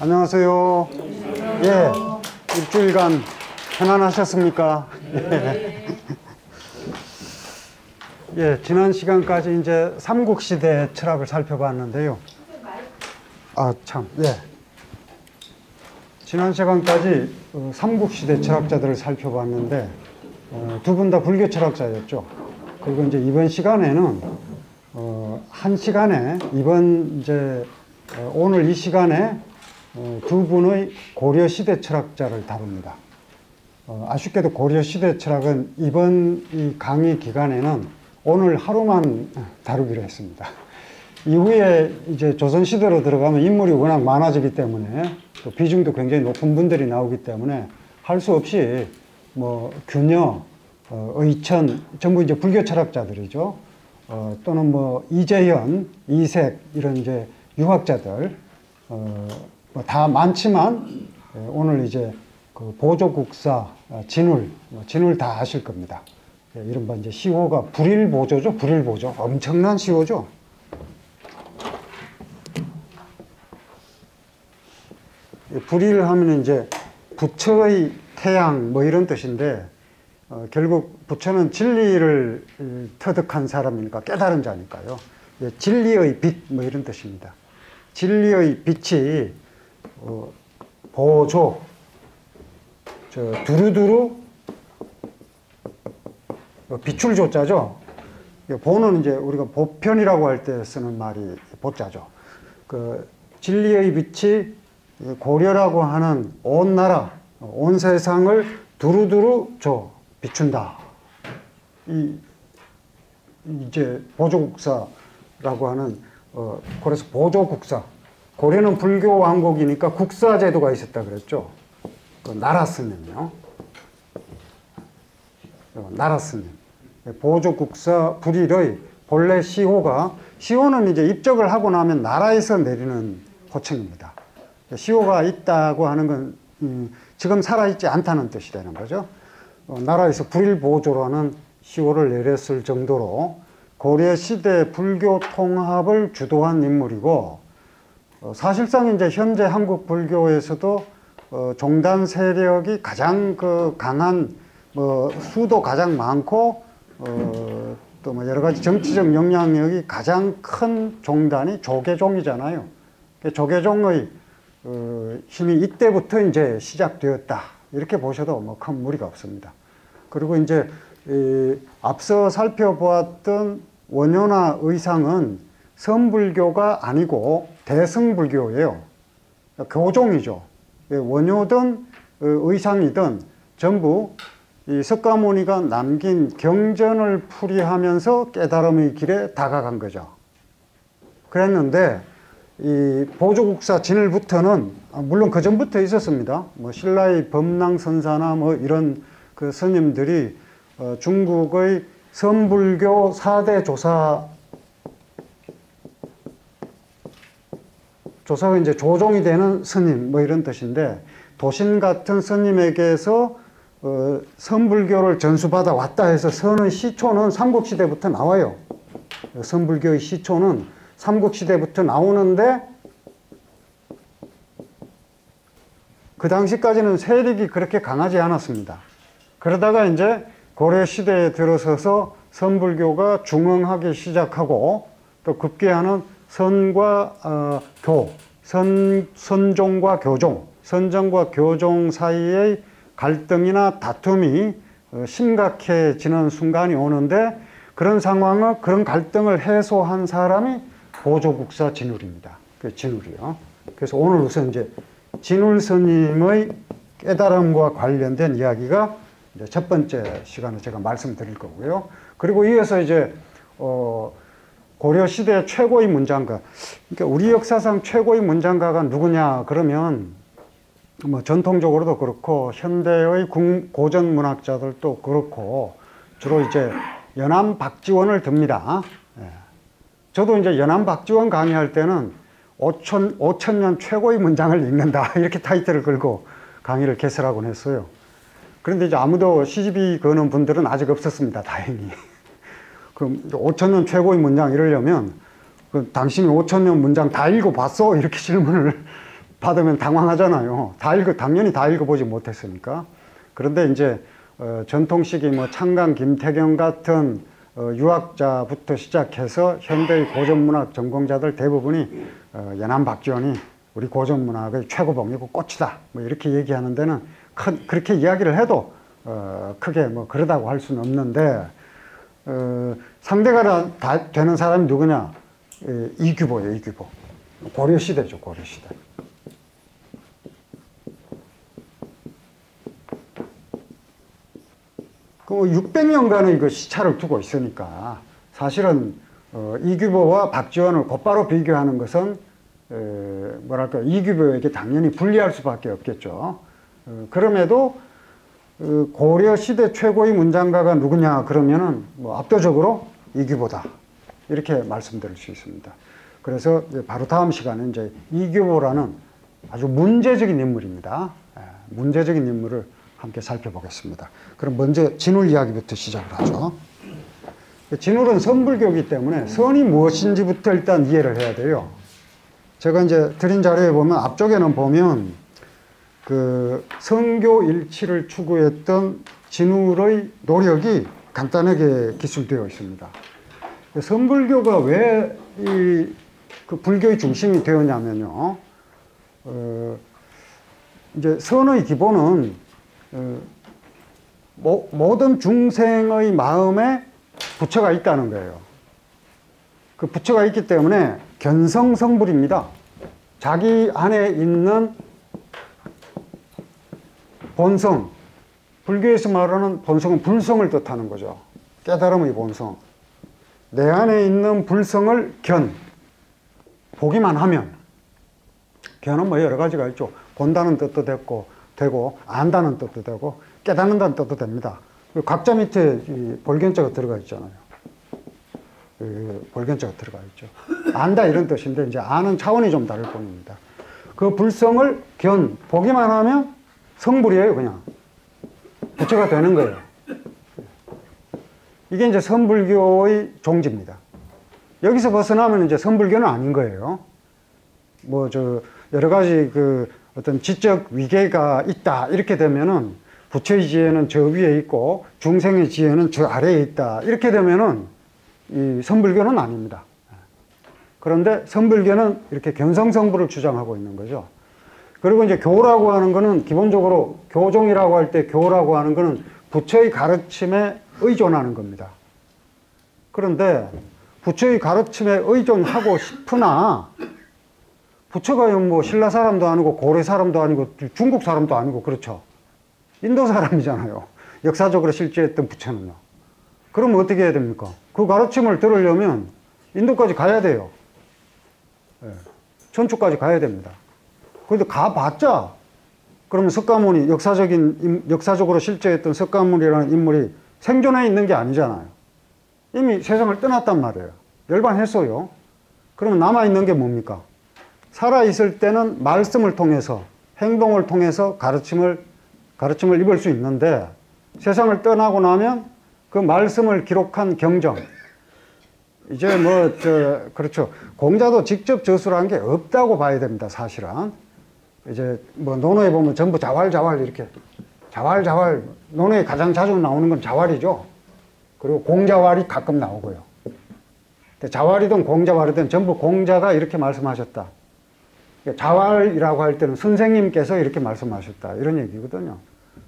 안녕하세요. 예, 일주일간 편안하셨습니까? 예. 예, 지난 시간까지 이제 삼국시대 철학을 살펴봤는데요. 아, 참, 예. 지난 시간까지 어, 삼국시대 철학자들을 살펴봤는데, 어, 두분 다 불교 철학자였죠. 그리고 이제 이번 시간에는, 어, 한 시간에, 이번 이제, 어, 오늘 이 시간에 어, 두 분의 고려시대 철학자를 다룹니다. 어, 아쉽게도 고려시대 철학은 이번 이 강의 기간에는 오늘 하루만 다루기로 했습니다. 이후에 이제 조선시대로 들어가면 인물이 워낙 많아지기 때문에 또 비중도 굉장히 높은 분들이 나오기 때문에 할 수 없이 뭐 균여, 어, 의천 전부 이제 불교 철학자들이죠. 어, 또는 뭐 이재현, 이색 이런 이제 유학자들 어, 뭐 다 많지만 예, 오늘 이제 그 보조국사 어, 진울 뭐 진울 다 아실 겁니다. 예, 이른바 이제 시호가 불일보조죠, 불일보조 엄청난 시호죠. 불일 하면 이제 부처의 태양 뭐 이런 뜻인데 어, 결국 부처는 진리를 터득한 사람이니까 깨달은 자니까요. 예, 진리의 빛 뭐 이런 뜻입니다. 진리의 빛이 어, 보조 저 두루두루 어, 비출 조자죠. 보는 이제 우리가 보편이라고 할 때 쓰는 말이 보자죠. 그 진리의 빛이 고려라고 하는 온 나라, 온 세상을 두루두루 저 비춘다. 이 이제 보조국사라고 하는 어 그래서 보조국사. 고려는 불교 왕국이니까 국사 제도가 있었다 그랬죠. 그 나라 스님요. 나라 스님. 보조국사 불일의 본래 시호가 시호는 이제 입적을 하고 나면 나라에서 내리는 호칭입니다. 시호가 있다고 하는 건 음, 지금 살아있지 않다는 뜻이 되는 거죠. 어, 나라에서 불일보조라는 시호를 내렸을 정도로 고려 시대 불교 통합을 주도한 인물이고 어, 사실상 이제 현재 한국 불교에서도 어, 종단 세력이 가장 그 강한 뭐 수도 가장 많고 어, 또 뭐 여러 가지 정치적 영향력이 가장 큰 종단이 조계종이잖아요. 그 조계종의 어, 힘이 이때부터 이제 시작되었다. 이렇게 보셔도 뭐 큰 무리가 없습니다. 그리고 이제 이 앞서 살펴보았던 원효나 의상은 선불교가 아니고 대승불교예요. 교종이죠. 예, 원효든 어, 의상이든 전부 이 석가모니가 남긴 경전을 풀이하면서 깨달음의 길에 다가간 거죠. 그랬는데 이 보조국사 진을부터는 아, 물론 그 전부터 있었습니다. 뭐 신라의 범랑선사나 뭐 이런 그 스님들이 어 중국의 선불교 4대 조사 조사가 이제 조종이 되는 스님 뭐 이런 뜻인데 도신 같은 스님에게서 어, 선불교를 전수받아 왔다 해서 선의 시초는 삼국시대부터 나와요. 선불교의 시초는 삼국시대부터 나오는데 그 당시까지는 세력이 그렇게 강하지 않았습니다. 그러다가 이제 고려시대에 들어서서 선불교가 중흥하기 시작하고 또 급기야는 선과 어, 교, 선, 선종과 교종, 선정과 교종 사이의 갈등이나 다툼이 어, 심각해지는 순간이 오는데 그런 상황을 그런 갈등을 해소한 사람이 보조국사 진울입니다. 그 진울이요. 그래서 오늘 우선 이제 진울 스님의 깨달음과 관련된 이야기가 첫 번째 시간에 제가 말씀드릴 거고요. 그리고 이어서 이제 어 고려 시대 최고의 문장가. 그러니까 우리 역사상 최고의 문장가가 누구냐 그러면 뭐 전통적으로도 그렇고 현대의 고전 문학자들도 그렇고 주로 이제 연암 박지원을 듭니다. 예. 저도 이제 연암 박지원 강의할 때는 5천, 5천 년 최고의 문장을 읽는다. 이렇게 타이틀을 걸고 강의를 개설하곤 했어요. 그런데 이제 아무도 시집이 거는 분들은 아직 없었습니다. 다행히. 그럼 5천 년 최고의 문장 이러려면 그 당신이 5천 년 문장 다 읽어봤어? 이렇게 질문을 받으면 당황하잖아요. 다 읽어, 당연히 다 읽어보지 못했으니까. 그런데 이제, 어, 전통식이 뭐 창강, 김태경 같은 어, 유학자부터 시작해서 현대의 고전문학 전공자들 대부분이 어, 연안 박지원이 우리 고전문학의 최고봉이고 꽃이다. 뭐 이렇게 얘기하는 데는 큰, 그렇게 이야기를 해도 어, 크게 뭐 그러다고 할 수는 없는데 어, 상대가 다, 다 되는 사람이 누구냐? 에, 이규보예요, 이규보. 고려 시대죠, 고려 시대. 그 600년간의 그 시차를 두고 있으니까 사실은 어, 이규보와 박지원을 곧바로 비교하는 것은 에, 뭐랄까 이규보에게 당연히 불리할 수밖에 없겠죠. 어, 그럼에도 어, 고려 시대 최고의 문장가가 누구냐 그러면은 뭐 압도적으로 이규보다 이렇게 말씀드릴 수 있습니다. 그래서 바로 다음 시간에 이제 이규보라는 아주 문제적인 인물입니다. 예, 문제적인 인물을 함께 살펴보겠습니다. 그럼 먼저 진울 이야기부터 시작을 하죠. 진울은 선불교이기 때문에 선이 무엇인지부터 일단 이해를 해야 돼요. 제가 이제 드린 자료에 보면 앞쪽에는 보면 그 성교 일치를 추구했던 진울의 노력이 간단하게 기술되어 있습니다. 선불교가 왜이그 불교의 중심이 되었냐면요. 어, 이제 선의 기본은 어, 모, 모든 중생의 마음에 부처가 있다는 거예요. 그 부처가 있기 때문에 견성성불입니다. 자기 안에 있는 본성, 불교에서 말하는 본성은 불성을 뜻하는 거죠. 깨달음의 본성. 내 안에 있는 불성을 견, 보기만 하면, 견은 뭐 여러 가지가 있죠. 본다는 뜻도 됐고, 되고, 안다는 뜻도 되고, 깨닫는다는 뜻도 됩니다. 각자 밑에 볼견자가 들어가 있잖아요. 볼견자가 들어가 있죠. 안다 이런 뜻인데, 이제 아는 차원이 좀 다를 뿐입니다. 그 불성을 견, 보기만 하면 성불이에요, 그냥. 부처가 되는 거예요. 이게 이제 선불교의 종지입니다. 여기서 벗어나면 이제 선불교는 아닌 거예요. 뭐, 저, 여러 가지 그 어떤 지적 위계가 있다. 이렇게 되면은 부처의 지혜는 저 위에 있고 중생의 지혜는 저 아래에 있다. 이렇게 되면은 이 선불교는 아닙니다. 그런데 선불교는 이렇게 견성성불을 주장하고 있는 거죠. 그리고 이제 교라고 하는 거는 기본적으로 교종이라고 할 때 교라고 하는 거는 부처의 가르침에 의존하는 겁니다. 그런데 부처의 가르침에 의존하고 싶으나 부처가 뭐 신라 사람도 아니고 고려 사람도 아니고 중국 사람도 아니고 그렇죠. 인도 사람이잖아요. 역사적으로 실제했던 부처는요. 그럼 어떻게 해야 됩니까? 그 가르침을 들으려면 인도까지 가야 돼요. 네. 천주까지 가야 됩니다. 그런데 가봤자 그러면 석가모니 역사적인 역사적으로 실제했던 석가모니라는 인물이 생존해 있는 게 아니잖아요. 이미 세상을 떠났단 말이에요. 열반했어요. 그러면 남아 있는 게 뭡니까? 살아 있을 때는 말씀을 통해서 행동을 통해서 가르침을 가르침을 입을 수 있는데 세상을 떠나고 나면 그 말씀을 기록한 경정 이제 뭐 저 그렇죠 공자도 직접 저술한 게 없다고 봐야 됩니다 사실은 이제 뭐 논어에 보면 전부 자활자활 이렇게. 자활자활. 논어에 가장 자주 나오는 건 자활이죠. 그리고 공자활이 가끔 나오고요. 자활이든 공자활이든 전부 공자가 이렇게 말씀하셨다. 자활이라고 할 때는 선생님께서 이렇게 말씀하셨다. 이런 얘기거든요.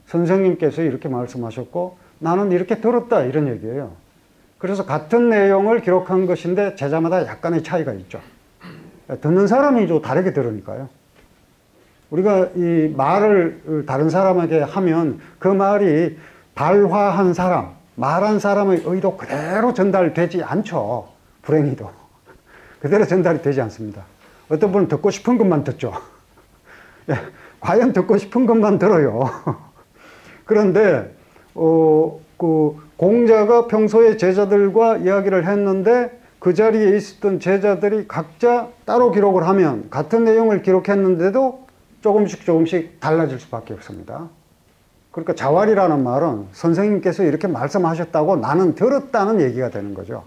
선생님께서 이렇게 말씀하셨고 나는 이렇게 들었다. 이런 얘기예요. 그래서 같은 내용을 기록한 것인데 제자마다 약간의 차이가 있죠. 듣는 사람이 좀 다르게 들으니까요 우리가 이 말을 다른 사람에게 하면 그 말이 발화한 사람, 말한 사람의 의도 그대로 전달되지 않죠. 불행히도. 그대로 전달이 되지 않습니다. 어떤 분은 듣고 싶은 것만 듣죠. 예, 과연 듣고 싶은 것만 들어요. 그런데, 어, 그 공자가 평소에 제자들과 이야기를 했는데 그 자리에 있었던 제자들이 각자 따로 기록을 하면 같은 내용을 기록했는데도 조금씩 조금씩 달라질 수밖에 없습니다. 그러니까 자활이라는 말은 선생님께서 이렇게 말씀하셨다고 나는 들었다는 얘기가 되는 거죠.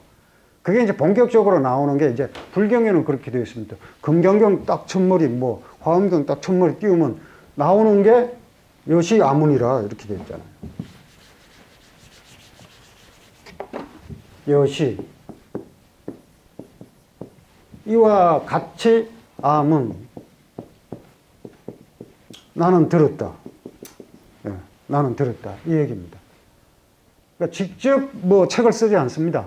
그게 이제 본격적으로 나오는 게 이제 불경에는 그렇게 되어 있습니다. 금경경 딱 첫머리 뭐 화엄경 딱 첫머리 띄우면 나오는 게 여시 아문이라 이렇게 되어 있잖아요. 여시 이와 같이 암은 나는 들었다. 예, 나는 들었다. 이 얘기입니다. 그러니까 직접 뭐 책을 쓰지 않습니다.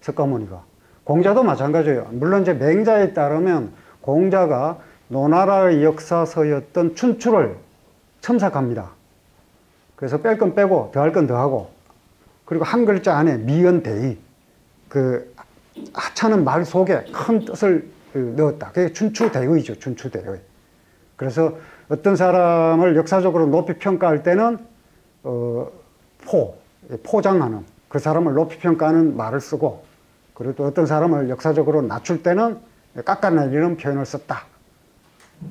석가모니가. 공자도 마찬가지예요. 물론 이제 맹자에 따르면 공자가 노나라의 역사서였던 춘추를 첨삭합니다. 그래서 뺄 건 빼고 더할 건 더하고 그리고 한 글자 안에 미연 대의 그 하찮은 말 속에 큰 뜻을 넣었다. 그게 춘추대의죠. 춘추대의. 그래서 어떤 사람을 역사적으로 높이 평가할 때는 어, 포, 포장하는 그 사람을 높이 평가하는 말을 쓰고 그리고 또 어떤 사람을 역사적으로 낮출 때는 깎아내리는 표현을 썼다.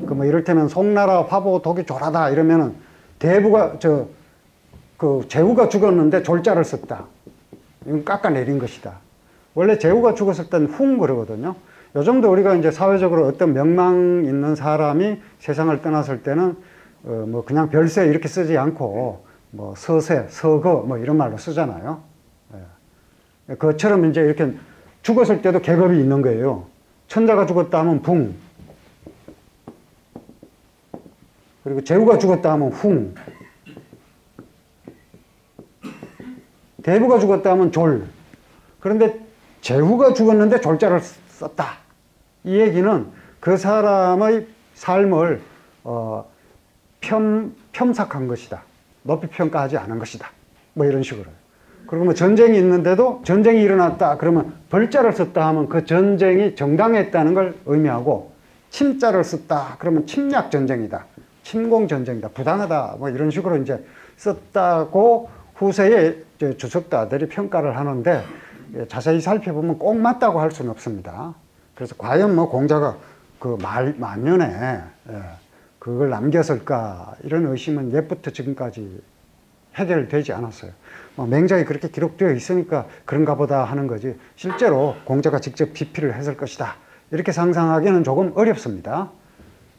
그 뭐 이를테면 송나라 화보 독이 졸하다 이러면은 대부가 저 그 제후가 죽었는데 졸자를 썼다. 이건 깎아내린 것이다. 원래 제후가 죽었을 땐흉 그러거든요. 요즘도 우리가 이제 사회적으로 어떤 명망 있는 사람이 세상을 떠났을 때는 어 뭐 그냥 별세 이렇게 쓰지 않고 뭐 서세, 서거 뭐 이런 말로 쓰잖아요. 예. 그처럼 이제 이렇게 죽었을 때도 계급이 있는 거예요. 천자가 죽었다 하면 붕. 그리고 제후가 죽었다 하면 흉. 대부가 죽었다 하면 졸. 그런데 제후가 죽었는데 졸자를 썼다. 이 얘기는 그 사람의 삶을 어, 폄, 폄삭한 것이다. 높이 평가하지 않은 것이다. 뭐 이런 식으로. 그리고 뭐 전쟁이 있는데도 전쟁이 일어났다. 그러면 벌자를 썼다 하면 그 전쟁이 정당했다는 걸 의미하고 침자를 썼다. 그러면 침략 전쟁이다. 침공 전쟁이다. 부당하다. 뭐 이런 식으로 이제 썼다고 후세의 주석가들이 평가를 하는데 예, 자세히 살펴보면 꼭 맞다고 할 수는 없습니다. 그래서 과연 뭐 공자가 그 말, 만년에 예, 그걸 남겼을까 이런 의심은 옛부터 지금까지 해결되지 않았어요. 뭐 맹자에 그렇게 기록되어 있으니까 그런가 보다 하는 거지 실제로 공자가 직접 기피를 했을 것이다. 이렇게 상상하기는 조금 어렵습니다.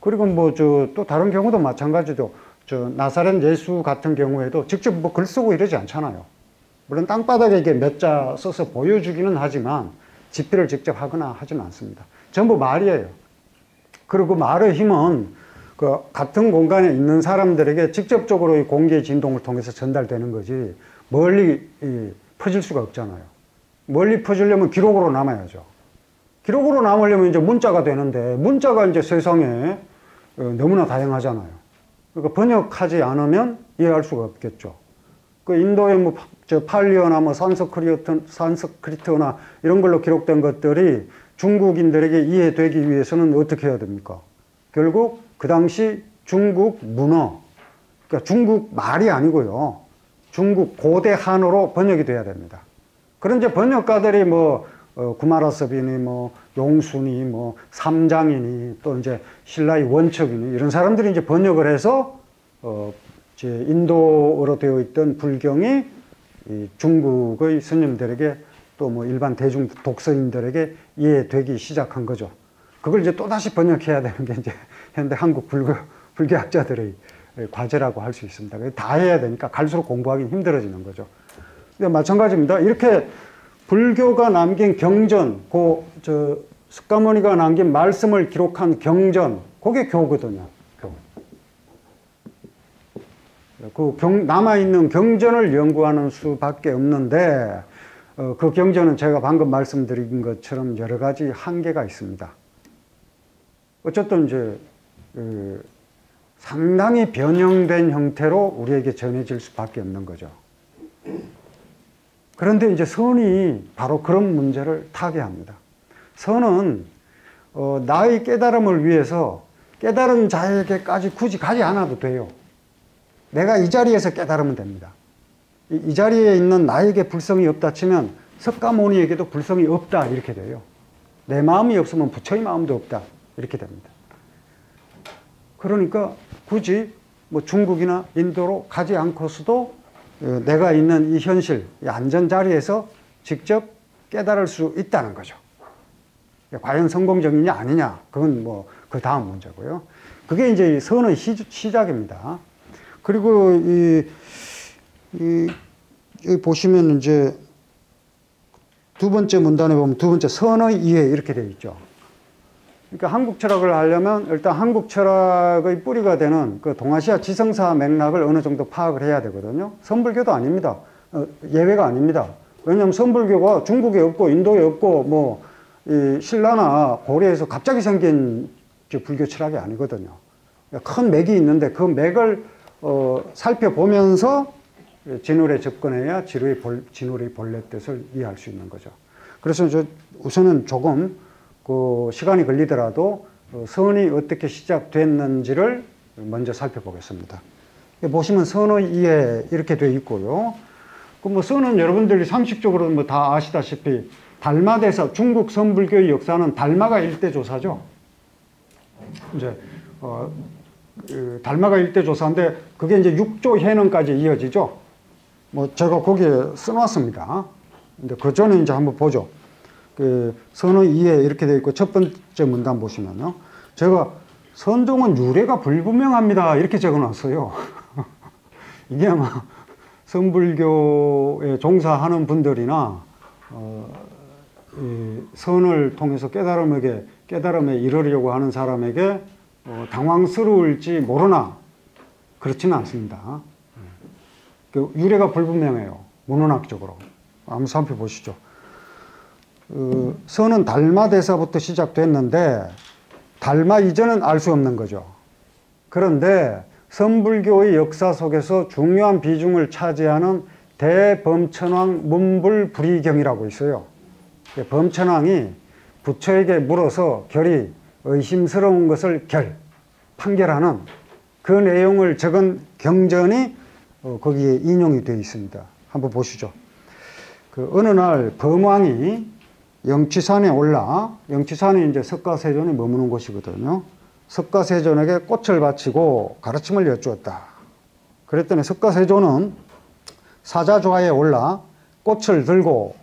그리고 뭐 저 또 다른 경우도 마찬가지죠. 저 나사렛 예수 같은 경우에도 직접 뭐 글 쓰고 이러지 않잖아요. 물론 땅바닥에 몇 자 써서 보여주기는 하지만 집필을 직접 하거나 하지는 않습니다. 전부 말이에요. 그리고 말의 힘은 그 같은 공간에 있는 사람들에게 직접적으로 이 공기의 진동을 통해서 전달되는 거지 멀리 퍼질 수가 없잖아요. 멀리 퍼지려면 기록으로 남아야죠. 기록으로 남으려면 이제 문자가 되는데 문자가 이제 세상에 어, 너무나 다양하잖아요. 그러니까 번역하지 않으면 이해할 수가 없겠죠. 그 인도의 뭐, 저 팔리어나 뭐 산스크리트, 산스크리트나 이런 걸로 기록된 것들이 중국인들에게 이해되기 위해서는 어떻게 해야 됩니까? 결국 그 당시 중국 문어, 그러니까 중국 말이 아니고요. 중국 고대 한어로 번역이 돼야 됩니다. 그런 이제 번역가들이 뭐 어, 구마라섭이니 뭐 용순이 뭐 삼장이니 또 이제 신라의 원척이니 이런 사람들이 이제 번역을 해서 어 이제 인도어로 되어 있던 불경이 이 중국의 스님들에게 또 뭐 일반 대중 독서인들에게 이해되기 시작한 거죠. 그걸 이제 또다시 번역해야 되는 게 이제 현대 한국 불교, 불교학자들의 과제라고 할 수 있습니다. 다 해야 되니까 갈수록 공부하기 힘들어지는 거죠. 마찬가지입니다. 이렇게 불교가 남긴 경전, 그, 저, 석가모니가 남긴 말씀을 기록한 경전, 그게 교거든요. 교. 그 경, 남아있는 경전을 연구하는 수밖에 없는데, 어, 그 경전은 제가 방금 말씀드린 것처럼 여러 가지 한계가 있습니다. 어쨌든 이제, 그, 상당히 변형된 형태로 우리에게 전해질 수밖에 없는 거죠. 그런데 이제 선이 바로 그런 문제를 타개합니다. 선은 어, 나의 깨달음을 위해서 깨달은 자에게까지 굳이 가지 않아도 돼요. 내가 이 자리에서 깨달으면 됩니다. 이, 이 자리에 있는 나에게 불성이 없다 치면 석가모니에게도 불성이 없다 이렇게 돼요. 내 마음이 없으면 부처의 마음도 없다 이렇게 됩니다. 그러니까 굳이 뭐 중국이나 인도로 가지 않고서도 어, 내가 있는 이 현실, 이 안전 자리에서 직접 깨달을 수 있다는 거죠. 과연 성공적이냐 아니냐, 그건 뭐 그 다음 문제고요. 그게 이제 선의 시, 작입니다 그리고 이, 이, 여기 보시면 이제 두 번째 문단에 보면 두 번째 선의 이해 이렇게 되어 있죠. 그러니까 한국 철학을 하려면 일단 한국 철학의 뿌리가 되는 그 동아시아 지성사 맥락을 어느 정도 파악을 해야 되거든요. 선불교도 아닙니다. 어, 예외가 아닙니다. 왜냐하면 선불교가 중국에 없고 인도에 없고 뭐 신라나 고려에서 갑자기 생긴 불교 철학이 아니거든요. 큰 맥이 있는데 그 맥을 어, 살펴보면서 진울에 접근해야 진울의, 볼, 진울의 본래 뜻을 이해할 수 있는 거죠. 그래서 저 우선은 조금 그 시간이 걸리더라도 어, 선이 어떻게 시작됐는지를 먼저 살펴보겠습니다. 보시면 선의 이해 이렇게 되어 있고요. 그뭐 선은 여러분들이 상식적으로 뭐 다 아시다시피 달마대사 중국 선불교의 역사는 달마가 일대 조사죠. 이제 어, 그 달마가 일대 조사인데 그게 이제 육조 해능까지 이어지죠. 뭐 제가 거기에 써놨습니다. 근데 그 전에 이제 한번 보죠. 그 선의 이해 이렇게 되어 있고 첫 번째 문단 보시면요. 제가 선종은 유래가 불분명합니다. 이렇게 적어 놨어요. 이게 아마 성불교에 종사하는 분들이나 어, 선을 통해서 깨달음에게 깨달음에 이르려고 하는 사람에게 어, 당황스러울지 모르나 그렇지는 않습니다. 그 유래가 불분명해요. 문헌학적으로. 한번 살펴보시죠. 어, 선은 달마 대사부터 시작됐는데 달마 이전은 알 수 없는 거죠. 그런데 선불교의 역사 속에서 중요한 비중을 차지하는 대범천왕 문불불이경이라고 있어요. 범천왕이 부처에게 물어서 결이 의심스러운 것을 결, 판결하는 그 내용을 적은 경전이 어, 거기에 인용이 되어 있습니다. 한번 보시죠. 그 어느 날 범왕이 영치산에 올라 영치산이 이제 석가세존이 머무는 곳이거든요. 석가세존에게 꽃을 바치고 가르침을 여쭈었다. 그랬더니 석가세존은 사자좌에 올라 꽃을 들고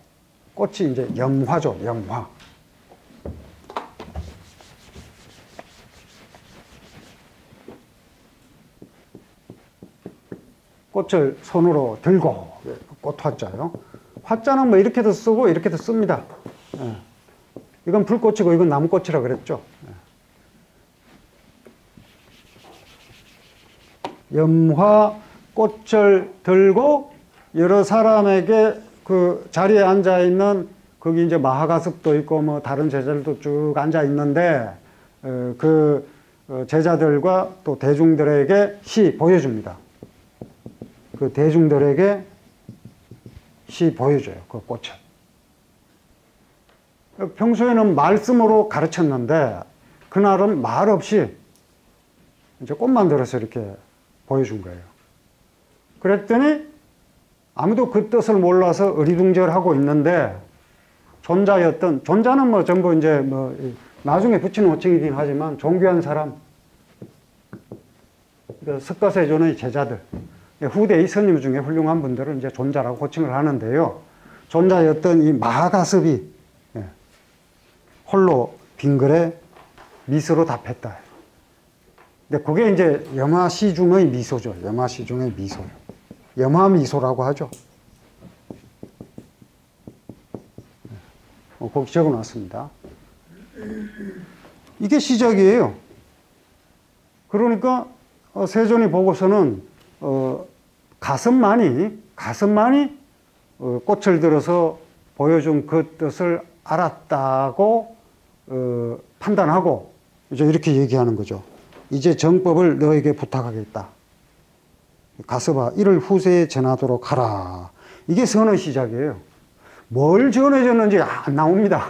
꽃이 이제 영화죠, 영화. 꽃을 손으로 들고 꽃 화자요. 화자는 뭐 이렇게도 쓰고 이렇게도 씁니다. 예. 이건 불꽃이고 이건 나무꽃이라 그랬죠. 예. 염화 꽃을 들고 여러 사람에게 그 자리에 앉아 있는 거기 이제 마하가습도 있고 뭐 다른 제자들도 쭉 앉아 있는데 어, 그 어, 제자들과 또 대중들에게 시 보여줍니다. 그 대중들에게 시 보여줘요. 그 꽃을. 평소에는 말씀으로 가르쳤는데 그날은 말 없이 이제 꽃만 들어서 이렇게 보여준 거예요. 그랬더니 아무도 그 뜻을 몰라서 어리둥절하고 있는데 존자였던 존자는 뭐 전부 이제 뭐 나중에 붙이는 호칭이긴 하지만 존귀한 사람 그 석가세존의 제자들 후대의 스님 중에 훌륭한 분들은 이제 존자라고 호칭을 하는데요. 존자였던 이 마가습이 예, 홀로 빙글에 미소로 답했다. 근데 그게 이제 염화시중의 미소죠. 염화시중의 미소요. 염화미소라고 하죠. 어, 거기 적어 놨습니다. 이게 시작이에요. 그러니까 어, 세존이 보고서는 어, 가슴만이 가슴만이 어, 꽃을 들어서 보여준 그 뜻을 알았다고 어, 판단하고 이제 이렇게 얘기하는 거죠. 이제 정법을 너에게 부탁하겠다. 가서봐 이를 후세에 전하도록 하라. 이게 선의 시작이에요. 뭘 전해줬는지 안 나옵니다.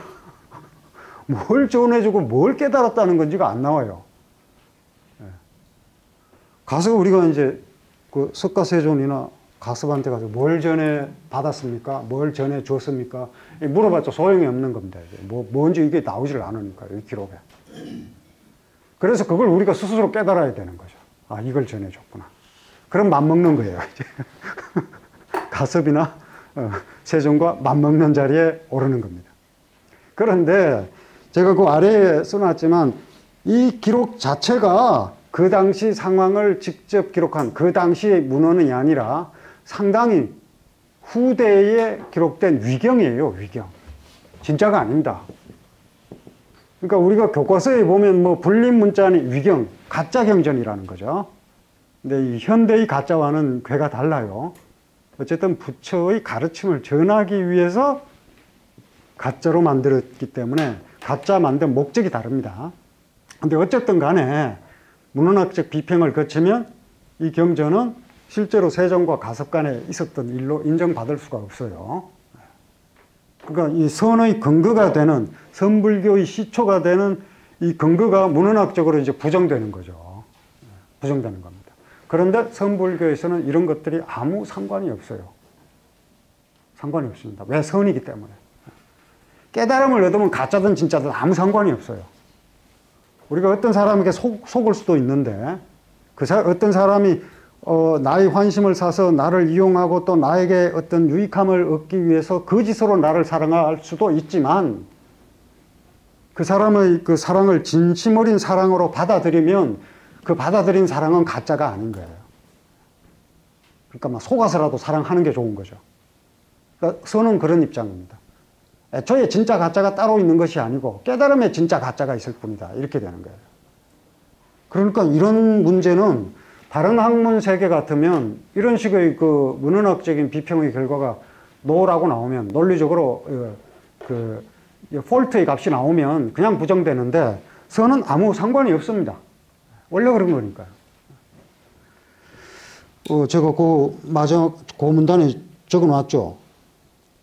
뭘 전해주고 뭘 깨달았다는 건지가 안 나와요. 예. 가서 우리가 이제 그 석가세존이나 가섭한테 가서 뭘 전해 받았습니까? 뭘 전해 줬습니까? 물어봤자 소용이 없는 겁니다. 뭐, 뭔지 이게 나오질 않으니까, 이 기록에. 그래서 그걸 우리가 스스로 깨달아야 되는 거죠. 아, 이걸 전해줬구나. 그럼 맞먹는 거예요. 가섭이나 어, 세종과 맞먹는 자리에 오르는 겁니다. 그런데 제가 그 아래에 써놨지만 이 기록 자체가 그 당시 상황을 직접 기록한 그 당시의 문헌이 아니라 상당히 후대에 기록된 위경이에요, 위경. 진짜가 아닙니다. 그러니까 우리가 교과서에 보면 뭐 불림 문자는 위경, 가짜 경전이라는 거죠. 근데 이 현대의 가짜와는 괴가 달라요. 어쨌든 부처의 가르침을 전하기 위해서 가짜로 만들었기 때문에 가짜 만든 목적이 다릅니다. 근데 어쨌든 간에 문헌학적 비평을 거치면 이 경전은 실제로 세종과 가섭 간에 있었던 일로 인정받을 수가 없어요. 그러니까 이 선의 근거가 되는 선불교의 시초가 되는 이 근거가 문헌학적으로 이제 부정되는 거죠. 부정되는 겁니다. 그런데 선불교에서는 이런 것들이 아무 상관이 없어요. 상관이 없습니다. 왜 선이기 때문에. 깨달음을 얻으면 가짜든 진짜든 아무 상관이 없어요. 우리가 어떤 사람에게 속, 속을 수도 있는데 그 사, 어떤 사람이 어, 나의 환심을 사서 나를 이용하고 또 나에게 어떤 유익함을 얻기 위해서 거짓으로 나를 사랑할 수도 있지만 그 사람의 그 사랑을 진심 어린 사랑으로 받아들이면 그 받아들인 사랑은 가짜가 아닌 거예요. 그러니까 막 속아서라도 사랑하는 게 좋은 거죠. 그러니까 선은 그런 입장입니다. 애초에 진짜 가짜가 따로 있는 것이 아니고 깨달음에 진짜 가짜가 있을 뿐이다. 이렇게 되는 거예요. 그러니까 이런 문제는 다른 학문 세계 같으면 이런 식의 그 문헌학적인 비평의 결과가 노라고 나오면 논리적으로 어, 그 폴트의 값이 나오면 그냥 부정되는데 선은 아무 상관이 없습니다. 원래 그런 거니까요. 어, 제가 그 마지막 고문단에 적어 놨죠.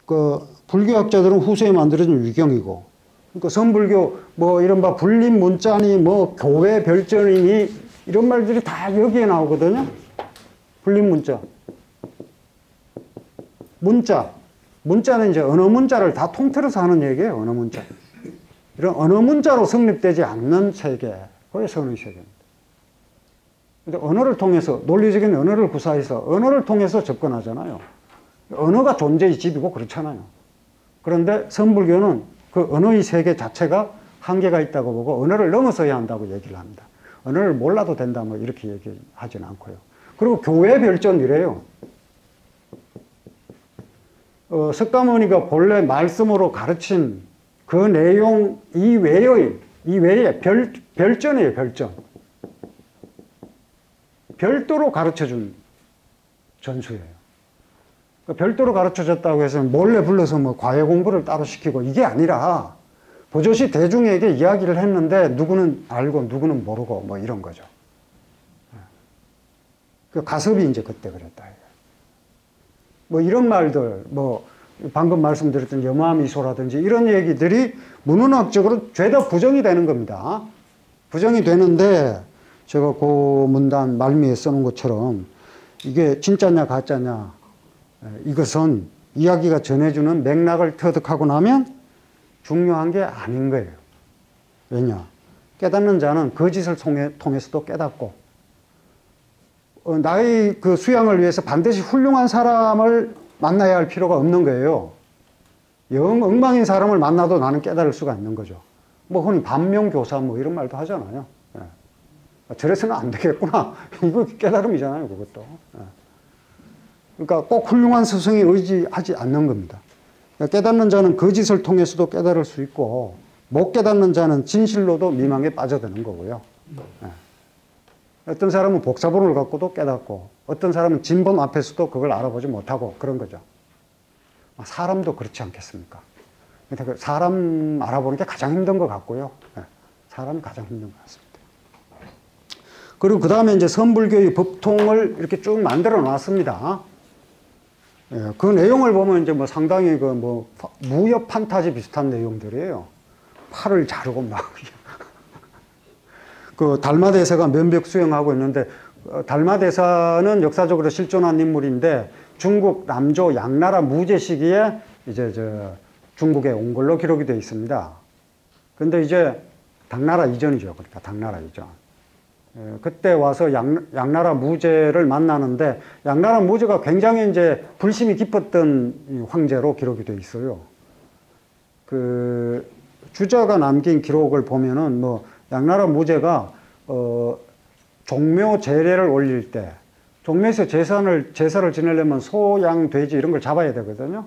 그 불교학자들은 후세에 만들어진 위경이고, 그러니까 선불교 뭐 이른바 불림 문자니 뭐 교회 별전이니 이런 말들이 다 여기에 나오거든요. 불림 문자. 문자. 문자는 이제 언어 문자를 다 통틀어서 하는 얘기예요. 언어 문자. 이런 언어 문자로 성립되지 않는 세계. 그게 선의 세계입니다. 근데 언어를 통해서, 논리적인 언어를 구사해서 언어를 통해서 접근하잖아요. 언어가 존재의 집이고 그렇잖아요. 그런데 선불교는 그 언어의 세계 자체가 한계가 있다고 보고 언어를 넘어서야 한다고 얘기를 합니다. 언어를 몰라도 된다 뭐 이렇게 얘기하지는 않고요. 그리고 교회 별전이래요. 어, 석가모니가 본래 말씀으로 가르친 그 내용 이외의 이외에 별 별전이에요, 별전. 별도로 가르쳐 준 전수예요. 그러니까 별도로 가르쳐 줬다고 해서 몰래 불러서 뭐 과외 공부를 따로 시키고 이게 아니라 보조시 대중에게 이야기를 했는데 누구는 알고 누구는 모르고 뭐 이런 거죠. 그 가섭이 이제 그때 그랬다. 뭐 이런 말들, 뭐 방금 말씀드렸던 염화미소라든지 이런 얘기들이 문헌학적으로 죄다 부정이 되는 겁니다. 부정이 되는데 제가 그 문단 말미에 써놓은 것처럼 이게 진짜냐 가짜냐 이것은 이야기가 전해주는 맥락을 터득하고 나면 중요한 게 아닌 거예요. 왜냐? 깨닫는 자는 거짓을 통해, 통해서도 깨닫고, 어, 나의 그 수양을 위해서 반드시 훌륭한 사람을 만나야 할 필요가 없는 거예요. 영 엉망인 사람을 만나도 나는 깨달을 수가 있는 거죠. 뭐, 흔히 반명교사 뭐 이런 말도 하잖아요. 예. 아, 저래서는 안 되겠구나. 이거 깨달음이잖아요, 그것도. 예. 그러니까 꼭 훌륭한 스승이 의지하지 않는 겁니다. 깨닫는 자는 거짓을 통해서도 깨달을 수 있고 못 깨닫는 자는 진실로도 미망에 빠져드는 거고요. 네. 어떤 사람은 복사본을 갖고도 깨닫고 어떤 사람은 진본 앞에서도 그걸 알아보지 못하고 그런 거죠. 사람도 그렇지 않겠습니까? 그 사람 알아보는 게 가장 힘든 것 같고요. 네. 사람이 가장 힘든 것 같습니다. 그리고 그 다음에 이제 선불교의 법통을 이렇게 쭉 만들어 놨습니다. 예, 그 내용을 보면 이제 뭐 상당히 그 뭐 무협 판타지 비슷한 내용들이에요. 팔을 자르고 막. 그 달마대사가 면벽 수행하고 있는데 어, 달마대사는 역사적으로 실존한 인물인데 중국 남조 양나라 무제 시기에 이제 저 중국에 온 걸로 기록이 되어 있습니다. 근데 이제 당나라 이전이죠. 그러니까 당나라 이전. 예, 그때 와서 양, 양나라 무제를 만나는데 양나라 무제가 굉장히 이제 불심이 깊었던 황제로 기록이 되어 있어요. 그 주자가 남긴 기록을 보면은 뭐 양나라 무제가 어, 종묘 제례를 올릴 때 종묘에서 제사를 제사를 지내려면 소, 양, 돼지 이런 걸 잡아야 되거든요.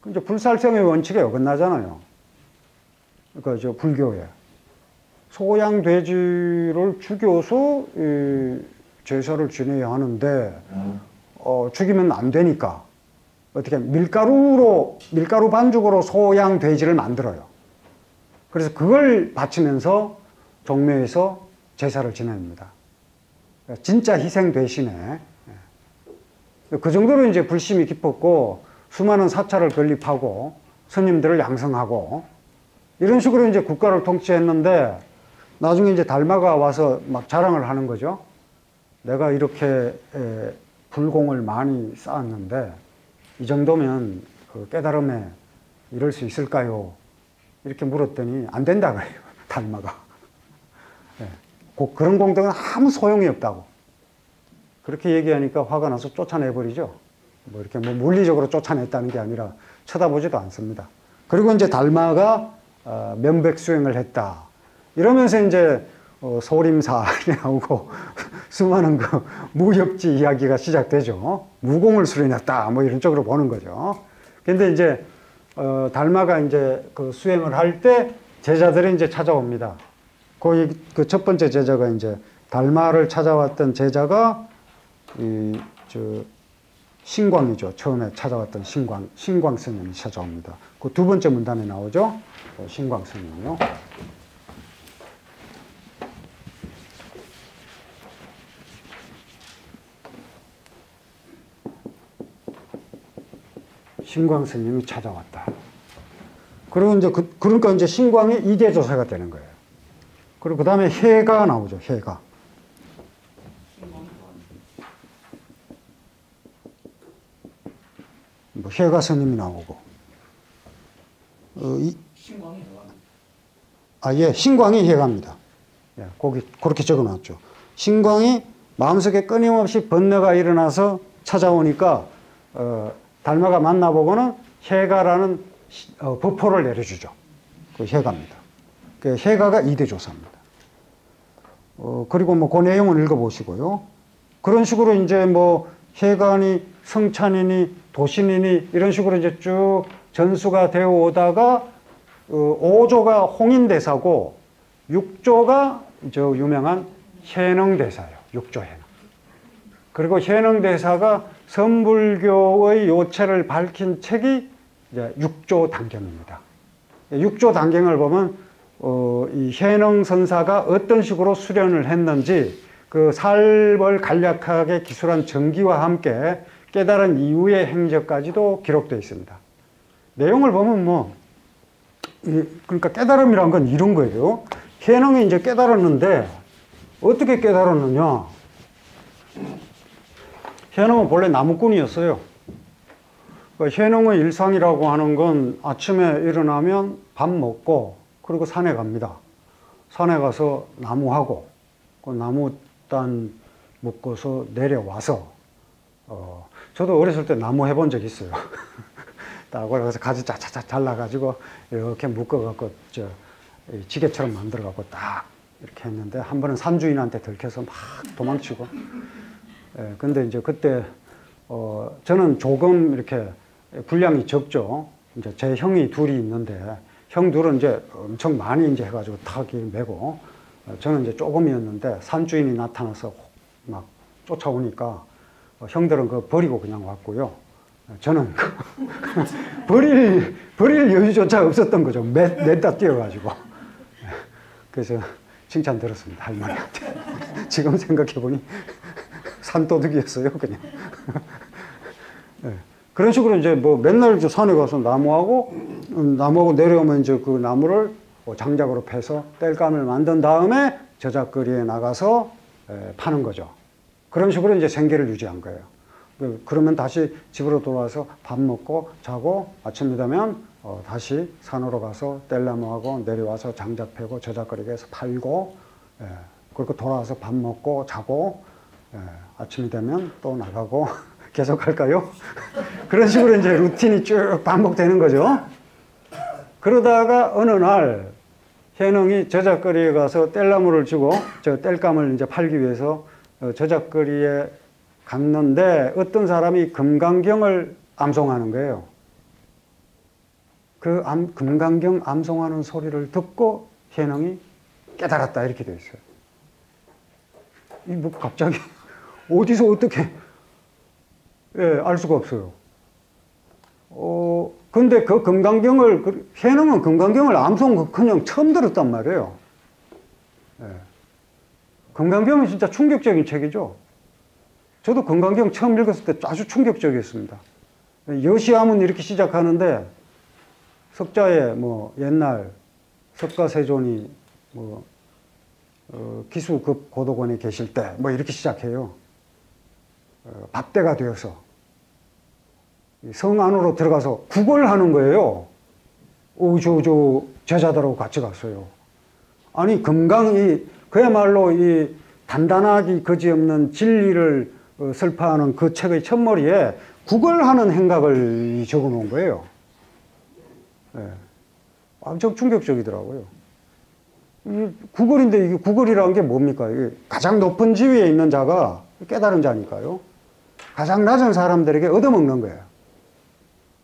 그럼 이제 불살생의 원칙에 어긋나잖아요. 그저 불교에 소, 양, 돼지를 죽여서 이 제사를 지내야 하는데 어, 죽이면 안 되니까 어떻게 밀가루로 밀가루 반죽으로 소, 양, 돼지를 만들어요. 그래서 그걸 바치면서 종묘에서 제사를 지냅니다. 진짜 희생 대신에 그 정도로 이제 불심이 깊었고 수많은 사찰을 건립하고 스님들을 양성하고 이런 식으로 이제 국가를 통치했는데 나중에 이제 달마가 와서 막 자랑을 하는 거죠. 내가 이렇게 에, 불공을 많이 쌓았는데 이 정도면 그 깨달음에 이럴 수 있을까요? 이렇게 물었더니 안 된다 그래요. 달마가. 예. 그런 공덕은 아무 소용이 없다고. 그렇게 얘기하니까 화가 나서 쫓아내버리죠. 뭐 이렇게 뭐 물리적으로 쫓아냈다는 게 아니라 쳐다보지도 않습니다. 그리고 이제 달마가 어, 면백 수행을 했다. 이러면서 이제 어, 소림사이 나오고 수많은 그 무협지 이야기가 시작되죠. 무공을 수련했다. 뭐 이런 쪽으로 보는 거죠. 근데 이제 어, 달마가 이제 그 수행을 할 때 제자들이 이제 찾아옵니다. 거기 그 첫 번째 제자가 이제 달마를 찾아왔던 제자가 이 저 신광이죠. 처음에 찾아왔던 신광 신광 스님이 찾아옵니다. 그 두 번째 문단에 나오죠. 그 신광 스님이요. 신광 스님이 찾아왔다. 그리고 이제 그, 그러니까 이제 신광이 이대 조사가 되는 거예요. 그리고 그 다음에 해가 나오죠. 해가. 뭐 해가 스님이 나오고. 어, 이, 신광이. 아, 예, 신광이 해갑니다. 예, 거기 그렇게 적어 놨죠. 신광이 마음속에 끊임없이 번뇌가 일어나서 찾아오니까 어, 달마가 만나보고는 해가라는 시- 어, 법포를 내려주죠. 그 해가입니다. 그 해가가 이대조사입니다. 어, 그리고 뭐 그 내용을 읽어보시고요. 그런 식으로 이제 뭐 해관이 성찬이니 도신이니 이런 식으로 이제 쭉 전수가 되어 오다가 어, 5조가 홍인대사고 6조가 저 유명한 해능대사예요. 6조 해능. 그리고 해능대사가 선불교의 요체를 밝힌 책이 이제 6조 단경입니다. 6조 단경을 보면 어, 이 해능 선사가 어떤 식으로 수련을 했는지 그 삶을 간략하게 기술한 전기와 함께 깨달은 이후의 행적까지도 기록되어 있습니다. 내용을 보면 뭐 이, 그러니까 깨달음이란 건 이런 거예요. 해능이 이제 깨달았는데 어떻게 깨달았느냐? 해능은 본래 나무꾼이었어요. 그 해능의 일상이라고 하는 건 아침에 일어나면 밥 먹고 그리고 산에 갑니다. 산에 가서 나무하고 그 나무단 묶어서 내려와서 어, 저도 어렸을 때 나무 해본 적 있어요. 딱 그래서 가지 짜짜짜 잘라가지고 이렇게 묶어갖고 저이 지게처럼 만들어갖고 딱 이렇게 했는데 한 번은 산주인한테 들켜서 막 도망치고. 예, 근데 이제 그때 어, 저는 조금 이렇게 분량이 적죠. 이제 제 형이 둘이 있는데 형 둘은 이제 엄청 많이 이제 해가지고 타기 메고 어, 저는 이제 조금이었는데 산주인이 나타나서 막 쫓아오니까 어, 형들은 그 버리고 그냥 왔고요. 어, 저는 그 버릴 버릴 여유조차 없었던 거죠. 몇 냈다 뛰어가지고. 그래서 칭찬 들었습니다 할머니한테. 지금 생각해 보니 산도둑이었어요 그냥. 예. 그런 식으로 이제 뭐 맨날 이제 산에 가서 나무하고 음, 나무하고 내려오면 이제 그 나무를 뭐 장작으로 패서 땔감을 만든 다음에 저작거리에 나가서 에, 파는 거죠. 그런 식으로 이제 생계를 유지한 거예요. 그- 그러면 다시 집으로 돌아와서 밥 먹고 자고 아침이 되면 어, 다시 산으로 가서 뗄나무하고 내려와서 장작 패고 저작거리게 해서 팔고 예, 그리고 돌아와서 밥 먹고 자고 예, 아침이 되면 또 나가고 계속 할까요? 그런 식으로 이제 루틴이 쭉 반복되는 거죠. 그러다가 어느 날 현흥이 저작거리에 가서 뗄나무를 주고 저 뗄감을 이제 팔기 위해서 어, 저작거리에 갔는데 어떤 사람이 금강경을 암송하는 거예요. 그 암, 금강경 암송하는 소리를 듣고 현흥이 깨달았다 이렇게 되어 있어요. 이뭐 갑자기 어디서 어떻게 예, 알 수가 없어요. 어, 근데 그 금강경을, 그 해능은 금강경을 암송 그냥 처음 들었단 말이에요. 예. 금강경은 진짜 충격적인 책이죠. 저도 금강경 처음 읽었을 때 아주 충격적이었습니다. 여시함은 이렇게 시작하는데 석자에 뭐 옛날 석가세존이 뭐 어, 기수급 고도관에 계실 때 뭐 이렇게 시작해요. 어, 밥대가 되어서 성 안으로 들어가서 구걸하는 거예요. 오, 저, 저, 제자들하고 같이 갔어요. 아니, 금강이, 그야말로 이 단단하기 그지없는 진리를 어, 설파하는 그 책의 첫머리에 구걸하는 행각을 적어 놓은 거예요. 예. 엄청 충격적이더라고요. 이 구걸인데 이게 구걸이라는 게 뭡니까? 가장 높은 지위에 있는 자가 깨달은 자니까요. 가장 낮은 사람들에게 얻어먹는 거예요.